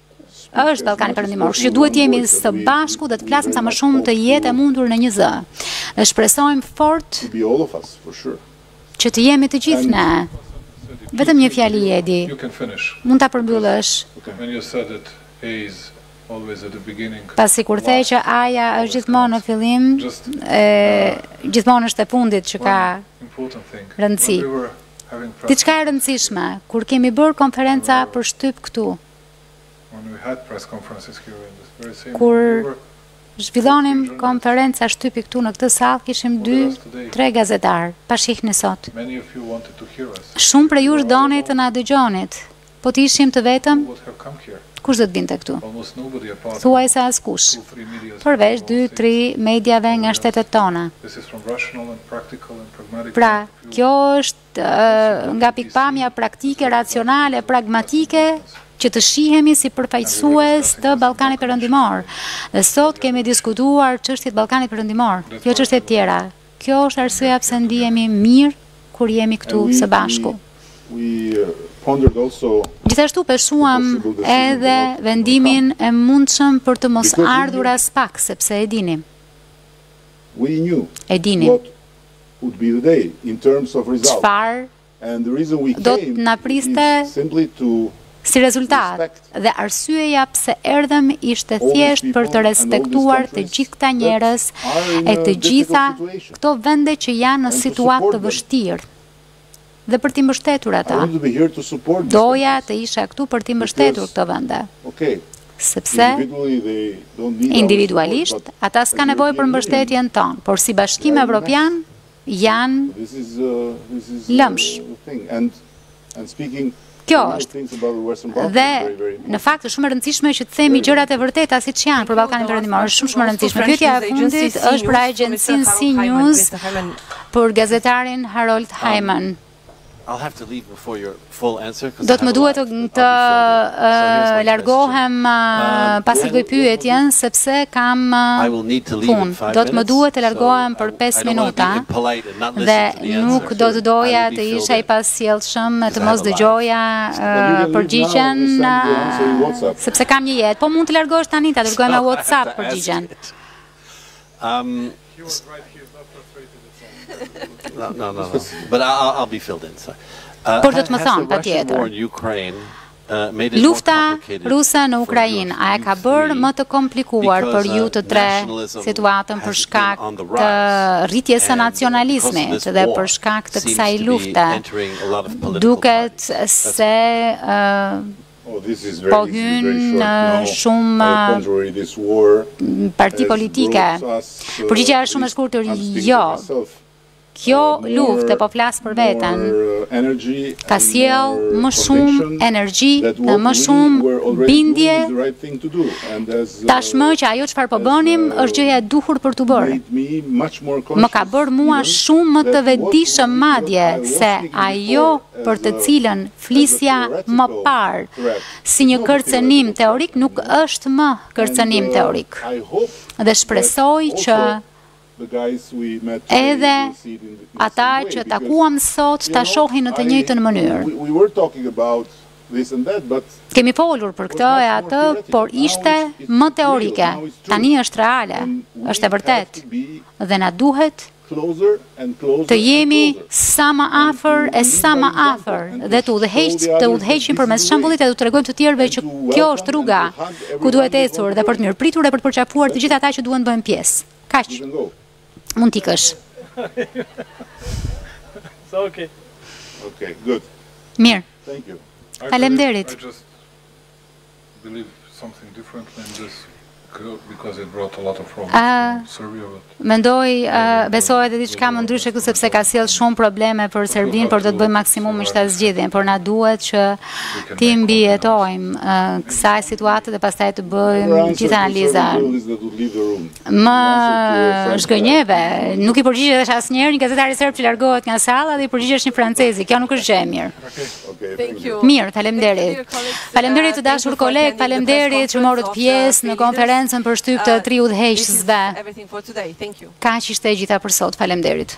është Ballkani Perëndimor, që duhet të jemi së bashku dhe të flasim sa më shumë të jetë e mundur në një zë. Dhe shpresojmë fort që të jemi të gjithë ne. Vetëm një fjali, Edi, mund ta përmbyllësh. Pasi kur the që A-ja është gjithmonë në fillim, e, uh, gjithmonë është e fundit që ka rëndësi. Diçka e rëndësishme, kur kemi bërë konferenca për shtyp këtu, Kur zhvillonim konferenca shtypi këtu në këtë sallë, kishim dy, tre gazetarë, pa shihni sot. Shumë prej jush donit të na dëgjonit. Po të ishim të vetëm, kush do të vinte këtu? Thuajse askush. Përveç dy, tri mediave nga shtetet tona. Pra, kjo është nga pikëpamja praktike, racionale, pragmatike, që të shihemi si përfaqësues të Ballkanit Perëndimor. Dhe sot kemi diskutuar çështjet e Ballkanit Perëndimor, jo çështje të tjera. Kjo është arsyeja pse ndihemi mirë kur jemi këtu së bashku. Gjithashtu peshuam edhe vendimin e mundshëm për të mos ardhur aspak, sepse e dinim. E dinim Çfarë do të na priste si rezultat dhe arsyeja pse erdhëm ishte thjesht për të respektuar të gjithë këta njerëz e të gjitha këto vende që janë në situatë të vështirë. dhe për t'i mbështetur ata. Doja të isha këtu për t'i mbështetur këto vende. Sepse, individualisht, ata s'ka nevojë për mbështetjen tonë, por si Bashkim Evropian janë lëmsh. Kjo është. Dhe në fakt është shumë e rëndësishme që të themi gjërat e vërteta siç janë për Ballkanin Perëndimor. Është shumë shumë e rëndësishme. Pyetja e fundit është për agjencinë CNews për gazetarin Harold Hyman. Um, Do të më duhet të uh, largohem uh, uh, pasi bëj pyetjen sepse kam punë. Do të më duhet të largohem për 5 minuta. dhe nuk do të doja të isha i pasjellshëm e të mos dëgjoja përgjigjen sepse kam një jetë. Po mund të largohesh tani ta dërgoj me WhatsApp përgjigjen. Um No, no, no, no. But I'll, I'll be filled in. Por do të më thonë, patjetër. Lufta ruse në Ukrainë a e ka bërë më të komplikuar për ju të tre situatën për shkak të rritjes së nacionalizmit dhe për shkak të kësaj lufte? Duket se po hyn në shumë parti politike. Përgjigja është shumë e shkurtër, jo. Kjo luftë, po flas për veten, ka sjellë më shumë energji dhe më shumë bindje tashmë që ajo çfarë po bënim është gjëja e duhur për t'u bërë. Më ka bërë mua shumë më të vetëdijshëm madje se ajo për të cilën flisja më parë si një kërcënim teorik nuk është më kërcënim teorik. Dhe shpresoj që Edhe ata që takuam sot ta shohin në të njëjtën mënyrë. Kemi folur për këtë e atë, por ishte më teorike, tani është reale, është e vërtetë dhe na duhet të jemi sa më afër e sa më afër dhe të udhëheqim përmes shembullit e t'u tregojmë të tjerëve që kjo është rruga ku duhet ecur dhe për të mirëpritur dhe për të përqafuar të gjithë ata që duan të bëhen pjesë. Kaq. Mund t'ikësh. It's okay. Okay, good. Mirë. Thank you. Faleminderit. I just believe something different in this because it brought a lot of problems ah. to Serbia. Mendoj, ah, besoj edhe diçka më ndryshe këtu sepse ka sjell shumë probleme për Serbinë, por do të bëj maksimumin që ta zgjidhim, por na duhet që T'i mbijetojmë kësaj situate dhe pastaj të bëjmë gjithë analizën. Më zhgënjeve, nuk i përgjigjesh asnjëherë, një gazetari serb që largohet nga salla dhe i përgjigjesh një francezi, kjo nuk është gjë e mirë. Mirë, falemderit. Falemderit të dashur kolegë, falemderit që morët pjesë në konferencën për shtyp të uh, tri udhëheqësve. Kaq ishte e gjitha për sot, falemderit.